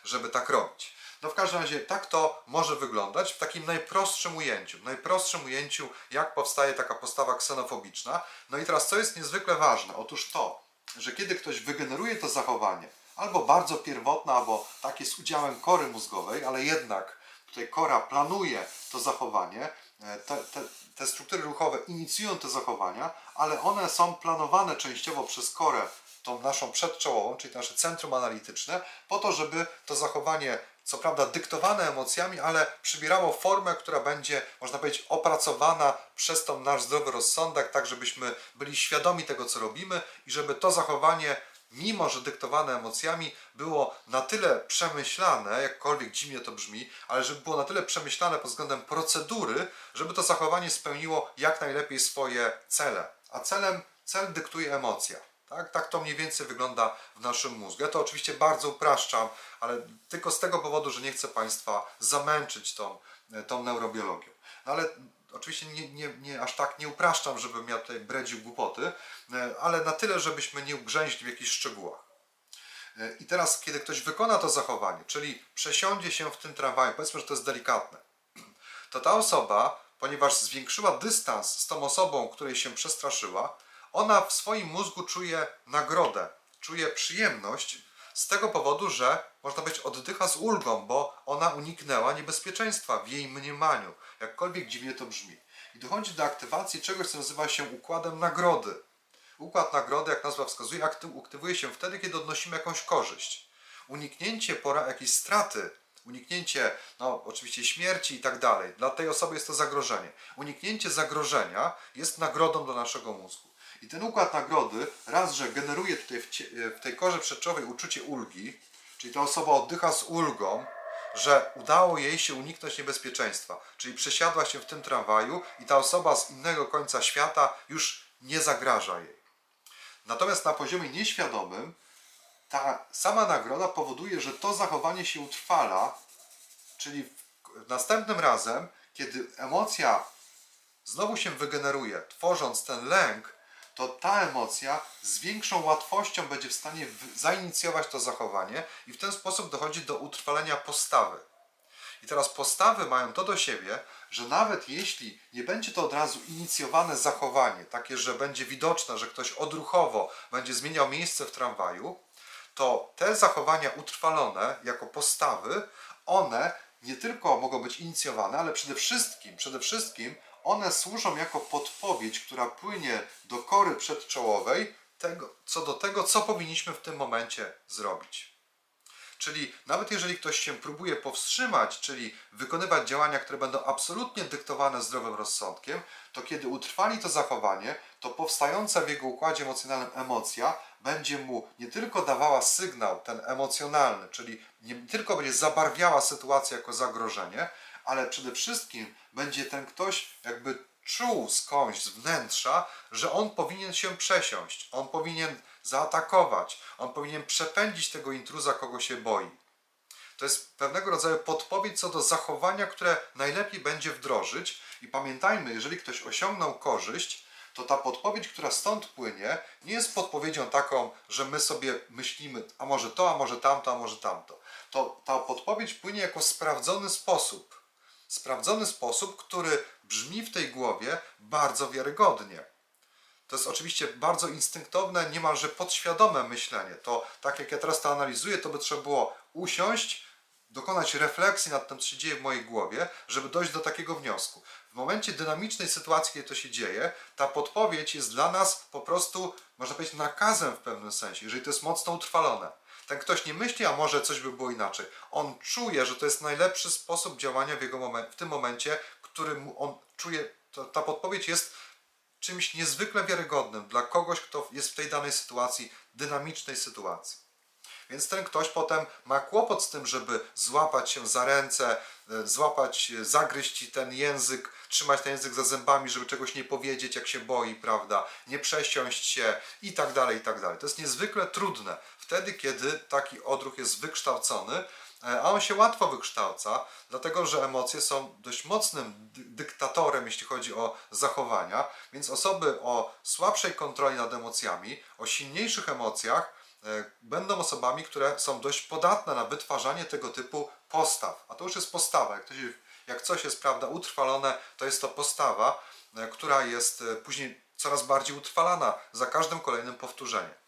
żeby tak robić. No w każdym razie tak to może wyglądać w takim najprostszym ujęciu. W najprostszym ujęciu, jak powstaje taka postawa ksenofobiczna. No i teraz co jest niezwykle ważne? Otóż to, że kiedy ktoś wygeneruje to zachowanie, albo bardzo pierwotne, albo takie z udziałem kory mózgowej, ale jednak tutaj kora planuje to zachowanie, e, te, te, te struktury ruchowe inicjują te zachowania, ale one są planowane częściowo przez korę, tą naszą przedczołową, czyli nasze centrum analityczne, po to, żeby to zachowanie co prawda dyktowane emocjami, ale przybierało formę, która będzie, można powiedzieć, opracowana przez tą nasz zdrowy rozsądek, tak żebyśmy byli świadomi tego, co robimy i żeby to zachowanie, mimo że dyktowane emocjami, było na tyle przemyślane, jakkolwiek dziwnie to brzmi, ale żeby było na tyle przemyślane pod względem procedury, żeby to zachowanie spełniło jak najlepiej swoje cele. A celem, cel dyktuje emocja. Tak, tak to mniej więcej wygląda w naszym mózgu. Ja to oczywiście bardzo upraszczam, ale tylko z tego powodu, że nie chcę Państwa zamęczyć tą, tą neurobiologią. No ale oczywiście nie, nie, nie, aż tak nie upraszczam, żebym ja tutaj bredził głupoty, ale na tyle, żebyśmy nie ugrzęźli w jakichś szczegółach. I teraz, kiedy ktoś wykona to zachowanie, czyli przesiądzie się w tym tramwaju, powiedzmy, że to jest delikatne, to ta osoba, ponieważ zwiększyła dystans z tą osobą, której się przestraszyła, ona w swoim mózgu czuje nagrodę, czuje przyjemność z tego powodu, że można być oddycha z ulgą, bo ona uniknęła niebezpieczeństwa w jej mniemaniu, jakkolwiek dziwnie to brzmi. I dochodzi do aktywacji czegoś, co nazywa się układem nagrody. Układ nagrody, jak nazwa wskazuje, aktywuje się wtedy, kiedy odnosimy jakąś korzyść. Uniknięcie pora jakiejś straty, uniknięcie, no oczywiście śmierci i tak dalej, dla tej osoby jest to zagrożenie. Uniknięcie zagrożenia jest nagrodą dla naszego mózgu. I ten układ nagrody raz, że generuje tutaj w, tej korze przedczowej uczucie ulgi, czyli ta osoba oddycha z ulgą, że udało jej się uniknąć niebezpieczeństwa, czyli przesiadła się w tym tramwaju i ta osoba z innego końca świata już nie zagraża jej. Natomiast na poziomie nieświadomym ta sama nagroda powoduje, że to zachowanie się utrwala, czyli następnym razem, kiedy emocja znowu się wygeneruje, tworząc ten lęk, to ta emocja z większą łatwością będzie w stanie zainicjować to zachowanie i w ten sposób dochodzi do utrwalenia postawy. I teraz postawy mają to do siebie, że nawet jeśli nie będzie to od razu inicjowane zachowanie, takie, że będzie widoczne, że ktoś odruchowo będzie zmieniał miejsce w tramwaju, to te zachowania utrwalone jako postawy, one nie tylko mogą być inicjowane, ale przede wszystkim, przede wszystkim one służą jako podpowiedź, która płynie do kory przedczołowej tego, co do tego, co powinniśmy w tym momencie zrobić. Czyli nawet jeżeli ktoś się próbuje powstrzymać, czyli wykonywać działania, które będą absolutnie dyktowane zdrowym rozsądkiem, to kiedy utrwali to zachowanie, to powstająca w jego układzie emocjonalnym emocja będzie mu nie tylko dawała sygnał ten emocjonalny, czyli nie tylko będzie zabarwiała sytuację jako zagrożenie, ale przede wszystkim będzie ten ktoś jakby czuł skądś z wnętrza, że on powinien się przesiąść, on powinien zaatakować, on powinien przepędzić tego intruza, kogo się boi. To jest pewnego rodzaju podpowiedź co do zachowania, które najlepiej będzie wdrożyć. I pamiętajmy, jeżeli ktoś osiągnął korzyść, to ta podpowiedź, która stąd płynie, nie jest podpowiedzią taką, że my sobie myślimy, a może to, a może tamto, a może tamto. To ta podpowiedź płynie jako sprawdzony sposób. Sprawdzony sposób, który brzmi w tej głowie bardzo wiarygodnie. To jest oczywiście bardzo instynktowne, niemalże podświadome myślenie. To tak jak ja teraz to analizuję, to by trzeba było usiąść, dokonać refleksji nad tym, co się dzieje w mojej głowie, żeby dojść do takiego wniosku. W momencie dynamicznej sytuacji, kiedy to się dzieje, ta podpowiedź jest dla nas po prostu, można powiedzieć, nakazem w pewnym sensie, jeżeli to jest mocno utrwalone. Ten ktoś nie myśli, a może coś by było inaczej. On czuje, że to jest najlepszy sposób działania w, jego moment, w tym momencie, którym on czuje, to, ta podpowiedź jest czymś niezwykle wiarygodnym dla kogoś, kto jest w tej danej sytuacji, dynamicznej sytuacji. Więc ten ktoś potem ma kłopot z tym, żeby złapać się za ręce, e, złapać, e, zagryźć ten język, trzymać ten język za zębami, żeby czegoś nie powiedzieć, jak się boi, prawda? Nie przesiąść się i tak dalej, i tak dalej. To jest niezwykle trudne wtedy, kiedy taki odruch jest wykształcony, e, a on się łatwo wykształca, dlatego że emocje są dość mocnym dyktatorem, jeśli chodzi o zachowania, więc osoby o słabszej kontroli nad emocjami, o silniejszych emocjach, E, będą osobami, które są dość podatne na wytwarzanie tego typu postaw. A to już jest postawa. Jak, jak coś jest prawda utrwalone, to jest to postawa, e, która jest później coraz bardziej utrwalana za każdym kolejnym powtórzeniem.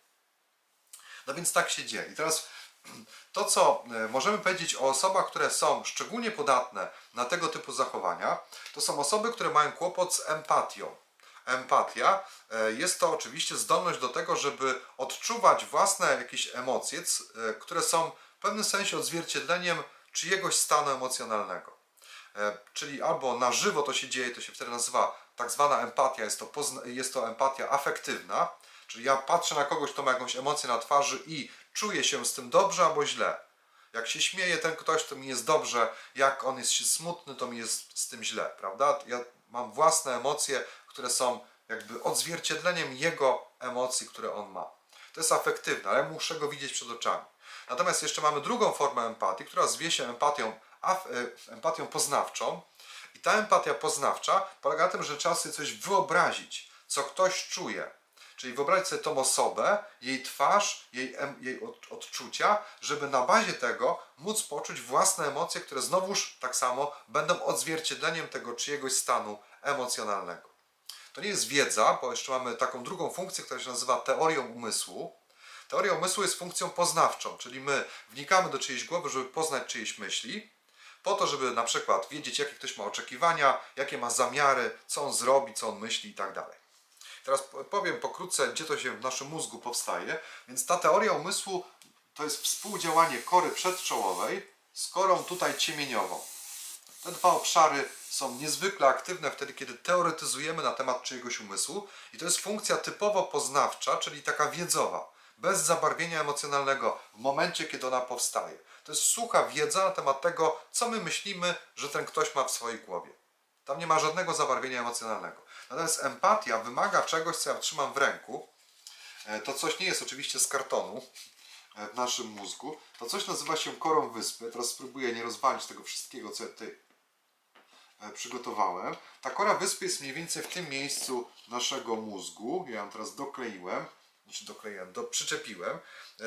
No więc tak się dzieje. I teraz to, co możemy powiedzieć o osobach, które są szczególnie podatne na tego typu zachowania, to są osoby, które mają kłopot z empatią empatia, e, jest to oczywiście zdolność do tego, żeby odczuwać własne jakieś emocje, e, które są w pewnym sensie odzwierciedleniem czyjegoś stanu emocjonalnego. E, czyli albo na żywo to się dzieje, to się wtedy nazywa tak zwana empatia, jest to, jest to empatia afektywna, czyli ja patrzę na kogoś, kto ma jakąś emocję na twarzy i czuję się z tym dobrze albo źle. Jak się śmieje ten ktoś, to mi jest dobrze, jak on jest smutny, to mi jest z tym źle, prawda? Ja mam własne emocje, które są jakby odzwierciedleniem jego emocji, które on ma. To jest afektywne, ale muszę go widzieć przed oczami. Natomiast jeszcze mamy drugą formę empatii, która zwie się empatią, e, empatią poznawczą. I ta empatia poznawcza polega na tym, że trzeba sobie coś wyobrazić, co ktoś czuje. Czyli wyobrazić sobie tą osobę, jej twarz, jej, jej odczucia, żeby na bazie tego móc poczuć własne emocje, które znowuż tak samo będą odzwierciedleniem tego czyjegoś stanu emocjonalnego. To nie jest wiedza, bo jeszcze mamy taką drugą funkcję, która się nazywa teorią umysłu. Teoria umysłu jest funkcją poznawczą, czyli my wnikamy do czyjejś głowy, żeby poznać czyjeś myśli, po to, żeby na przykład wiedzieć, jakie ktoś ma oczekiwania, jakie ma zamiary, co on zrobi, co on myśli i tak dalej. Teraz powiem pokrótce, gdzie to się w naszym mózgu powstaje. Więc ta teoria umysłu to jest współdziałanie kory przedczołowej z korą tutaj ciemieniową. Te dwa obszary są niezwykle aktywne wtedy, kiedy teoretyzujemy na temat czyjegoś umysłu i to jest funkcja typowo poznawcza, czyli taka wiedzowa, bez zabarwienia emocjonalnego w momencie, kiedy ona powstaje. To jest sucha wiedza na temat tego, co my myślimy, że ten ktoś ma w swojej głowie. Tam nie ma żadnego zabarwienia emocjonalnego. Natomiast empatia wymaga czegoś, co ja trzymam w ręku. E, to coś nie jest oczywiście z kartonu e, w naszym mózgu. To coś nazywa się korą wyspy. Teraz spróbuję nie rozwalić tego wszystkiego, co ja tutaj E, przygotowałem. Ta kora wyspy jest mniej więcej w tym miejscu naszego mózgu. Ja ją teraz dokleiłem, znaczy dokleiłem, do, przyczepiłem.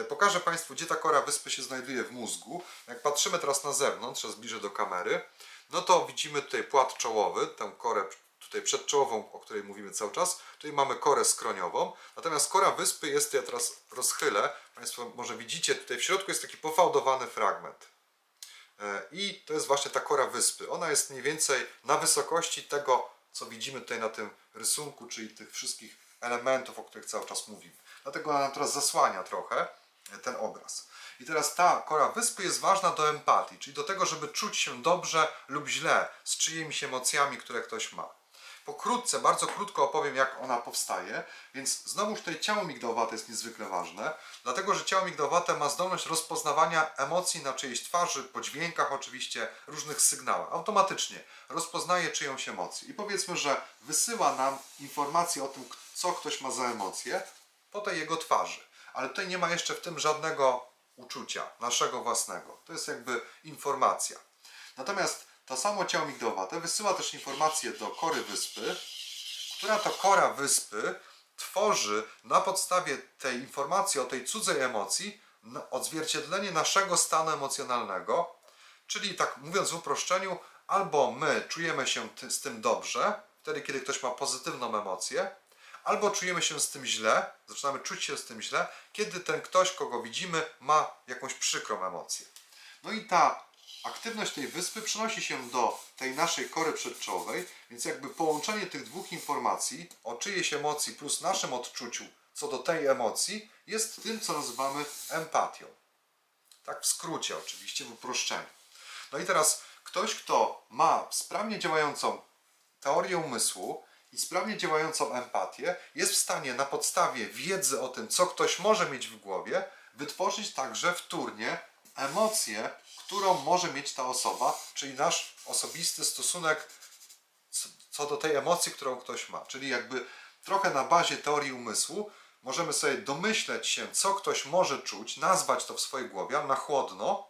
Pokażę Państwu, gdzie ta kora wyspy się znajduje w mózgu. Jak patrzymy teraz na zewnątrz, teraz bliżej do kamery, no to widzimy tutaj płat czołowy, tę korę tutaj przedczołową, o której mówimy cały czas. Tutaj mamy korę skroniową, natomiast kora wyspy jest, ja teraz rozchylę, Państwo może widzicie, tutaj w środku jest taki pofałdowany fragment. E, I to jest właśnie ta kora wyspy. Ona jest mniej więcej na wysokości tego, co widzimy tutaj na tym rysunku, czyli tych wszystkich elementów, o których cały czas mówimy. Dlatego ona teraz zasłania trochę e, ten obraz. I teraz ta kora wyspy jest ważna do empatii, czyli do tego, żeby czuć się dobrze lub źle z czyimiś emocjami, które ktoś ma. Pokrótce, bardzo krótko opowiem, jak ona powstaje, więc znowuż tutaj ciało migdałowate jest niezwykle ważne, dlatego że ciało migdałowate ma zdolność rozpoznawania emocji na czyjejś twarzy, po dźwiękach oczywiście, różnych sygnałach. Automatycznie rozpoznaje czyjąś emocję i powiedzmy, że wysyła nam informację o tym, co ktoś ma za emocje po tej jego twarzy. Ale tutaj nie ma jeszcze w tym żadnego uczucia naszego własnego. To jest jakby informacja. Natomiast to samo ciało migdałowate wysyła też informację do kory wyspy, która to kora wyspy tworzy na podstawie tej informacji o tej cudzej emocji odzwierciedlenie naszego stanu emocjonalnego, czyli tak mówiąc w uproszczeniu, albo my czujemy się z tym dobrze, wtedy kiedy ktoś ma pozytywną emocję, albo czujemy się z tym źle, zaczynamy czuć się z tym źle, kiedy ten ktoś, kogo widzimy, ma jakąś przykrą emocję. No i ta aktywność tej wyspy przenosi się do tej naszej kory przedczołowej, więc jakby połączenie tych dwóch informacji o czyjejś emocji plus naszym odczuciu co do tej emocji jest tym, co nazywamy empatią. Tak w skrócie oczywiście, w uproszczeniu. No i teraz ktoś, kto ma sprawnie działającą teorię umysłu i sprawnie działającą empatię, jest w stanie na podstawie wiedzy o tym, co ktoś może mieć w głowie, wytworzyć także wtórnie emocje, którą może mieć ta osoba, czyli nasz osobisty stosunek co do tej emocji, którą ktoś ma. Czyli jakby trochę na bazie teorii umysłu możemy sobie domyśleć się, co ktoś może czuć, nazwać to w swojej głowie, na chłodno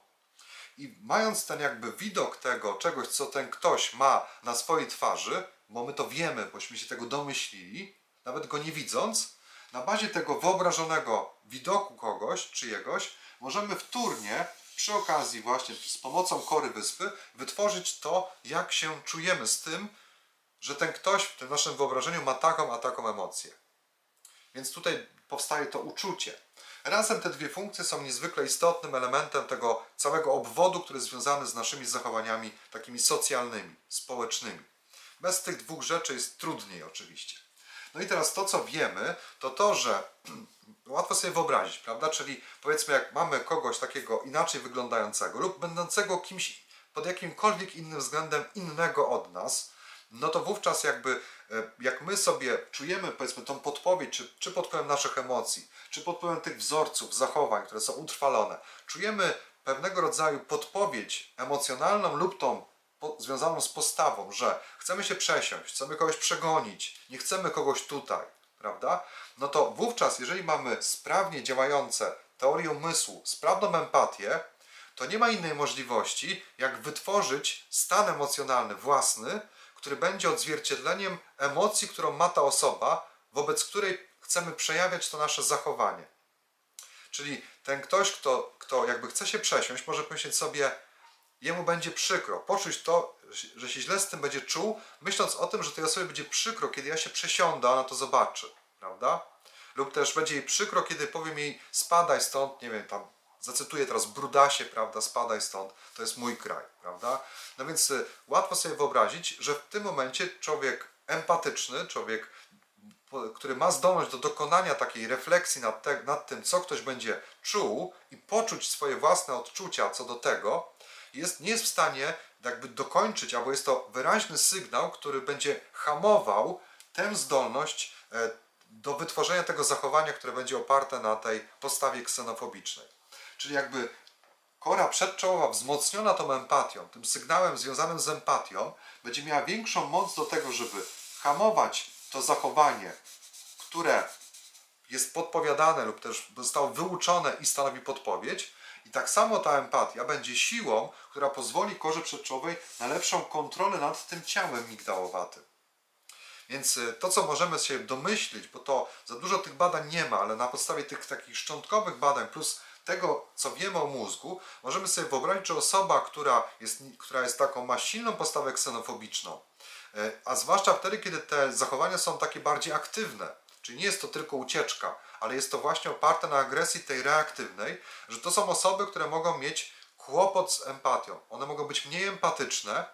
i mając ten jakby widok tego czegoś, co ten ktoś ma na swojej twarzy, bo my to wiemy, bośmy się tego domyślili, nawet go nie widząc, na bazie tego wyobrażonego widoku kogoś, czyjegoś, możemy wtórnie przy okazji właśnie z pomocą kory wyspy wytworzyć to, jak się czujemy z tym, że ten ktoś w tym naszym wyobrażeniu ma taką, a taką emocję. Więc tutaj powstaje to uczucie. Razem te dwie funkcje są niezwykle istotnym elementem tego całego obwodu, który jest związany z naszymi zachowaniami takimi socjalnymi, społecznymi. Bez tych dwóch rzeczy jest trudniej oczywiście. No i teraz to, co wiemy, to to, że łatwo sobie wyobrazić, prawda? Czyli powiedzmy, jak mamy kogoś takiego inaczej wyglądającego lub będącego kimś pod jakimkolwiek innym względem innego od nas, no to wówczas jakby e, jak my sobie czujemy powiedzmy tą podpowiedź, czy, czy pod wpływem naszych emocji, czy pod wpływem tych wzorców, zachowań, które są utrwalone, czujemy pewnego rodzaju podpowiedź emocjonalną lub tą związaną z postawą, że chcemy się przesiąść, chcemy kogoś przegonić, nie chcemy kogoś tutaj, prawda? No to wówczas, jeżeli mamy sprawnie działające teorie umysłu, sprawną empatię, to nie ma innej możliwości, jak wytworzyć stan emocjonalny własny, który będzie odzwierciedleniem emocji, którą ma ta osoba, wobec której chcemy przejawiać to nasze zachowanie. Czyli ten ktoś, kto, kto jakby chce się przesiąść, może pomyśleć sobie, jemu będzie przykro, poczuć to, że się źle z tym będzie czuł, myśląc o tym, że tej osobie będzie przykro, kiedy ja się przesiądę, ona to zobaczy, prawda? Lub też będzie jej przykro, kiedy powiem jej spadaj stąd, nie wiem, tam zacytuję teraz brudasie, prawda, spadaj stąd, to jest mój kraj, prawda? No więc y, łatwo sobie wyobrazić, że w tym momencie człowiek empatyczny, człowiek, który ma zdolność do dokonania takiej refleksji nad, te, nad tym, co ktoś będzie czuł i poczuć swoje własne odczucia co do tego, jest, nie jest w stanie jakby dokończyć, albo jest to wyraźny sygnał, który będzie hamował tę zdolność e, do wytworzenia tego zachowania, które będzie oparte na tej postawie ksenofobicznej. Czyli jakby kora przedczołowa wzmocniona tą empatią, tym sygnałem związanym z empatią, będzie miała większą moc do tego, żeby hamować to zachowanie, które jest podpowiadane lub też zostało wyuczone i stanowi podpowiedź, tak samo ta empatia będzie siłą, która pozwoli korze przedczołowej na lepszą kontrolę nad tym ciałem migdałowatym. Więc y, to, co możemy się domyślić, bo to za dużo tych badań nie ma, ale na podstawie tych takich szczątkowych badań plus tego, co wiemy o mózgu, możemy sobie wyobrazić, że osoba, która jest, która jest taką, ma silną postawę ksenofobiczną, y, a zwłaszcza wtedy, kiedy te zachowania są takie bardziej aktywne, czyli nie jest to tylko ucieczka, ale jest to właśnie oparte na agresji tej reaktywnej, że to są osoby, które mogą mieć kłopot z empatią. One mogą być mniej empatyczne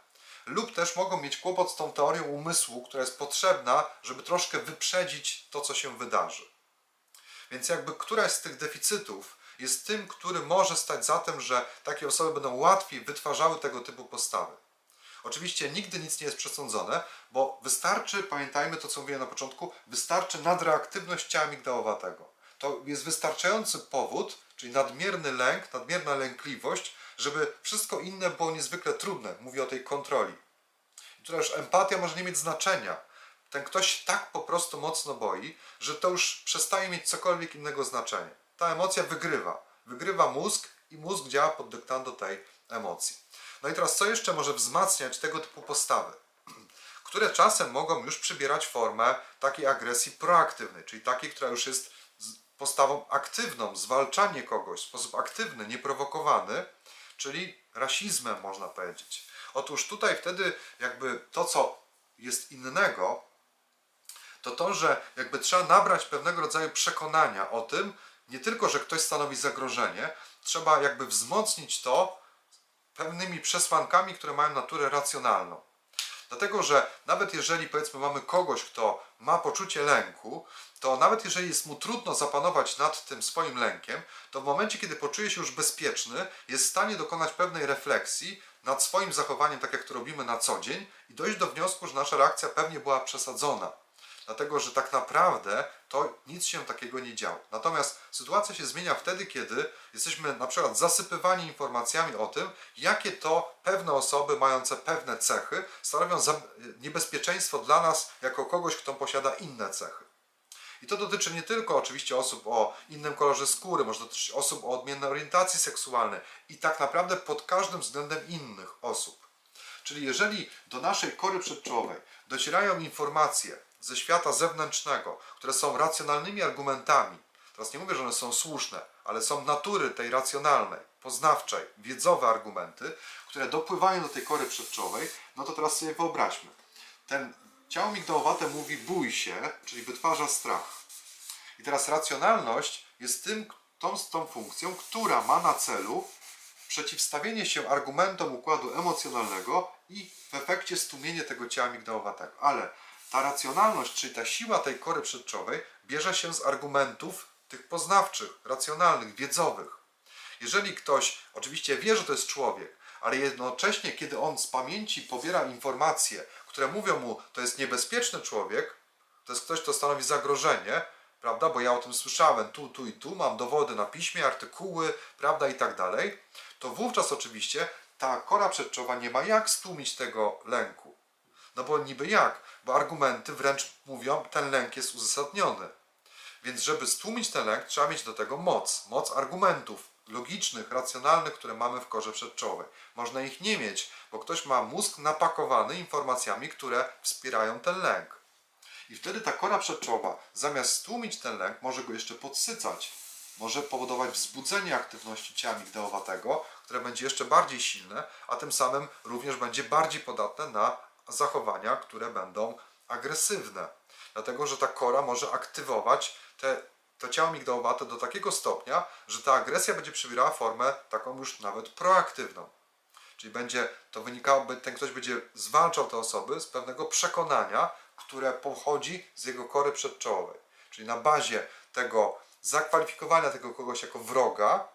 lub też mogą mieć kłopot z tą teorią umysłu, która jest potrzebna, żeby troszkę wyprzedzić to, co się wydarzy. Więc jakby któraś z tych deficytów jest tym, który może stać za tym, że takie osoby będą łatwiej wytwarzały tego typu postawy. Oczywiście nigdy nic nie jest przesądzone, bo wystarczy, pamiętajmy to, co mówiłem na początku, wystarczy nadreaktywność ciała migdałowatego. To jest wystarczający powód, czyli nadmierny lęk, nadmierna lękliwość, żeby wszystko inne było niezwykle trudne. Mówię o tej kontroli. I tu już empatia może nie mieć znaczenia. Ten ktoś tak po prostu mocno boi, że to już przestaje mieć cokolwiek innego znaczenie. Ta emocja wygrywa. Wygrywa mózg i mózg działa pod dyktando tej emocji. No i teraz co jeszcze może wzmacniać tego typu postawy? Które czasem mogą już przybierać formę takiej agresji proaktywnej, czyli takiej, która już jest postawą aktywną, zwalczanie kogoś w sposób aktywny, nieprowokowany, czyli rasizmem można powiedzieć. Otóż tutaj wtedy jakby to, co jest innego, to to, że jakby trzeba nabrać pewnego rodzaju przekonania o tym, nie tylko, że ktoś stanowi zagrożenie, trzeba jakby wzmocnić to pewnymi przesłankami, które mają naturę racjonalną. Dlatego, że nawet jeżeli powiedzmy mamy kogoś, kto ma poczucie lęku, to nawet jeżeli jest mu trudno zapanować nad tym swoim lękiem, to w momencie, kiedy poczuje się już bezpieczny, jest w stanie dokonać pewnej refleksji nad swoim zachowaniem, tak jak to robimy na co dzień, i dojść do wniosku, że nasza reakcja pewnie była przesadzona. Dlatego, że tak naprawdę to nic się takiego nie działo. Natomiast sytuacja się zmienia wtedy, kiedy jesteśmy na przykład zasypywani informacjami o tym, jakie to pewne osoby mające pewne cechy stanowią niebezpieczeństwo dla nas jako kogoś, kto posiada inne cechy. I to dotyczy nie tylko oczywiście osób o innym kolorze skóry, może dotyczyć osób o odmiennej orientacji seksualnej i tak naprawdę pod każdym względem innych osób. Czyli jeżeli do naszej kory przedczołowej docierają informacje ze świata zewnętrznego, które są racjonalnymi argumentami, teraz nie mówię, że one są słuszne, ale są natury tej racjonalnej, poznawczej, wiedzowe argumenty, które dopływają do tej kory przedczołowej, no to teraz sobie wyobraźmy. Ten ciało migdałowate mówi bój się, czyli wytwarza strach. I teraz racjonalność jest tym, tą, tą funkcją, która ma na celu przeciwstawienie się argumentom układu emocjonalnego i w efekcie stłumienie tego ciała migdałowatego. Ale ta racjonalność, czyli ta siła tej kory przedczowej, bierze się z argumentów tych poznawczych, racjonalnych, wiedzowych. Jeżeli ktoś oczywiście wie, że to jest człowiek, ale jednocześnie, kiedy on z pamięci pobiera informacje, które mówią mu, to jest niebezpieczny człowiek, to jest ktoś, kto stanowi zagrożenie, prawda, bo ja o tym słyszałem tu, tu i tu, mam dowody na piśmie, artykuły, prawda, i tak dalej, to wówczas oczywiście ta kora przedczowa nie ma jak stłumić tego lęku. No bo niby jak? Bo argumenty wręcz mówią, ten lęk jest uzasadniony. Więc żeby stłumić ten lęk, trzeba mieć do tego moc. Moc argumentów logicznych, racjonalnych, które mamy w korze przedczołowej. Można ich nie mieć, bo ktoś ma mózg napakowany informacjami, które wspierają ten lęk. I wtedy ta kora przedczołowa, zamiast stłumić ten lęk, może go jeszcze podsycać. Może powodować wzbudzenie aktywności ciała migdałowatego, które będzie jeszcze bardziej silne, a tym samym również będzie bardziej podatne na zachowania, które będą agresywne. Dlatego, że ta kora może aktywować te, to ciało migdałowate do takiego stopnia, że ta agresja będzie przybierała formę taką już nawet proaktywną. Czyli będzie to wynikało, ten ktoś będzie zwalczał te osoby z pewnego przekonania, które pochodzi z jego kory przedczołowej. Czyli na bazie tego zakwalifikowania tego kogoś jako wroga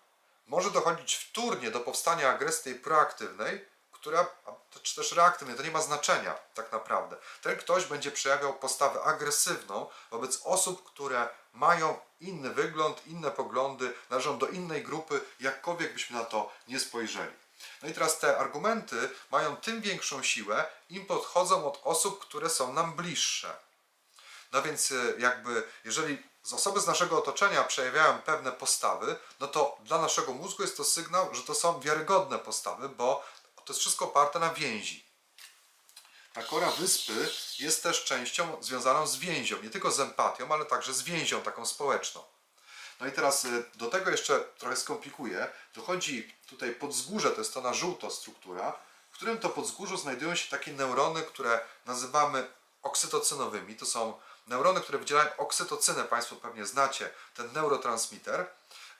może dochodzić wtórnie do powstania agresji tej proaktywnej, która, czy też reaktywnej, to nie ma znaczenia tak naprawdę. Ten ktoś będzie przejawiał postawę agresywną wobec osób, które mają inny wygląd, inne poglądy, należą do innej grupy, jakkolwiek byśmy na to nie spojrzeli. No i teraz te argumenty mają tym większą siłę, im podchodzą od osób, które są nam bliższe. No więc y, jakby, jeżeli z osoby z naszego otoczenia przejawiają pewne postawy, no to dla naszego mózgu jest to sygnał, że to są wiarygodne postawy, bo to jest wszystko oparte na więzi. Ta kora wyspy jest też częścią związaną z więzią, nie tylko z empatią, ale także z więzią taką społeczną. No i teraz y, do tego jeszcze trochę skomplikuję. Dochodzi tutaj podzgórze, to jest to na żółto struktura, w którym to podzgórzu znajdują się takie neurony, które nazywamy oksytocynowymi. To są neurony, które wydzielają oksytocynę, Państwo pewnie znacie, ten neurotransmitter.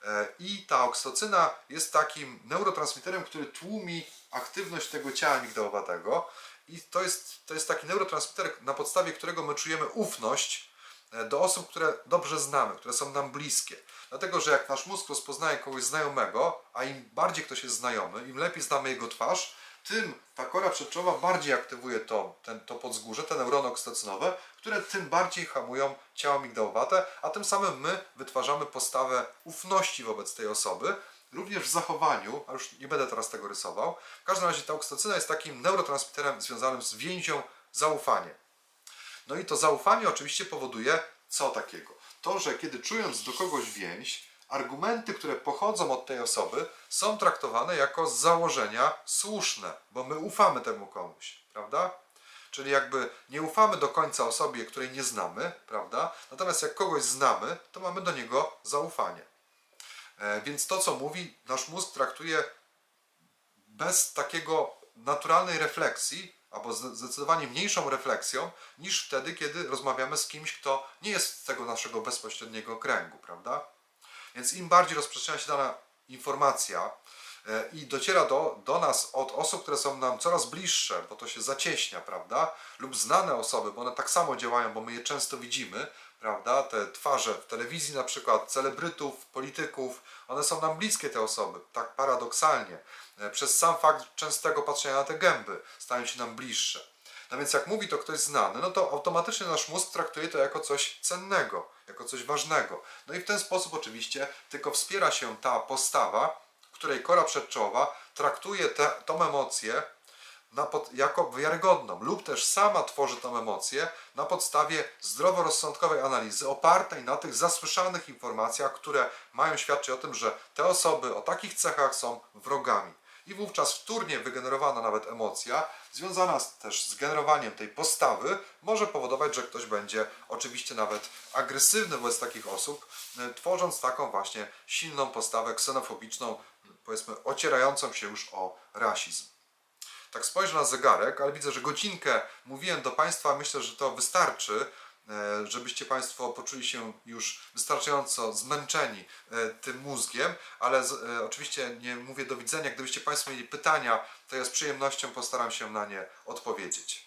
E, I ta oksytocyna jest takim neurotransmitterem, który tłumi aktywność tego ciała migdałowatego. I to jest, to jest taki neurotransmitter, na podstawie którego my czujemy ufność e, do osób, które dobrze znamy, które są nam bliskie. Dlatego, że jak nasz mózg rozpoznaje kogoś znajomego, a im bardziej ktoś jest znajomy, im lepiej znamy jego twarz, tym ta kora przedczołowa bardziej aktywuje to, ten, to podzgórze, te neurony oksytocynowe, które tym bardziej hamują ciało migdałowate, a tym samym my wytwarzamy postawę ufności wobec tej osoby, również w zachowaniu, a już nie będę teraz tego rysował. W każdym razie ta oksytocyna jest takim neurotransmiterem związanym z więzią zaufanie. No i to zaufanie oczywiście powoduje co takiego? To, że kiedy czując do kogoś więź, argumenty, które pochodzą od tej osoby, są traktowane jako z założenia słuszne, bo my ufamy temu komuś, prawda? Czyli jakby nie ufamy do końca osobie, której nie znamy, prawda? Natomiast jak kogoś znamy, to mamy do niego zaufanie. E, więc to, co mówi, nasz mózg traktuje bez takiego naturalnej refleksji, albo zdecydowanie mniejszą refleksją, niż wtedy, kiedy rozmawiamy z kimś, kto nie jest z tego naszego bezpośredniego kręgu, prawda? Więc im bardziej rozprzestrzenia się dana informacja e, i dociera do, do nas od osób, które są nam coraz bliższe, bo to się zacieśnia, prawda? Lub znane osoby, bo one tak samo działają, bo my je często widzimy, prawda? Te twarze w telewizji na przykład, celebrytów, polityków, one są nam bliskie te osoby, tak paradoksalnie. E, przez sam fakt częstego patrzenia na te gęby stają się nam bliższe. No więc jak mówi to ktoś znany, no to automatycznie nasz mózg traktuje to jako coś cennego, jako coś ważnego. No i w ten sposób oczywiście tylko wspiera się ta postawa, której kora przedczołowa traktuje tą emocję pod, jako wiarygodną lub też sama tworzy tą emocję na podstawie zdroworozsądkowej analizy opartej na tych zasłyszanych informacjach, które mają świadczyć o tym, że te osoby o takich cechach są wrogami i wówczas wtórnie wygenerowana nawet emocja, związana też z generowaniem tej postawy, może powodować, że ktoś będzie oczywiście nawet agresywny wobec takich osób, e, tworząc taką właśnie silną postawę ksenofobiczną, powiedzmy ocierającą się już o rasizm. Tak spojrzę na zegarek, ale widzę, że godzinkę mówiłem do Państwa, myślę, że to wystarczy. E, żebyście Państwo poczuli się już wystarczająco zmęczeni e, tym mózgiem, ale z, e, oczywiście nie mówię do widzenia. Gdybyście Państwo mieli pytania, to ja z przyjemnością postaram się na nie odpowiedzieć.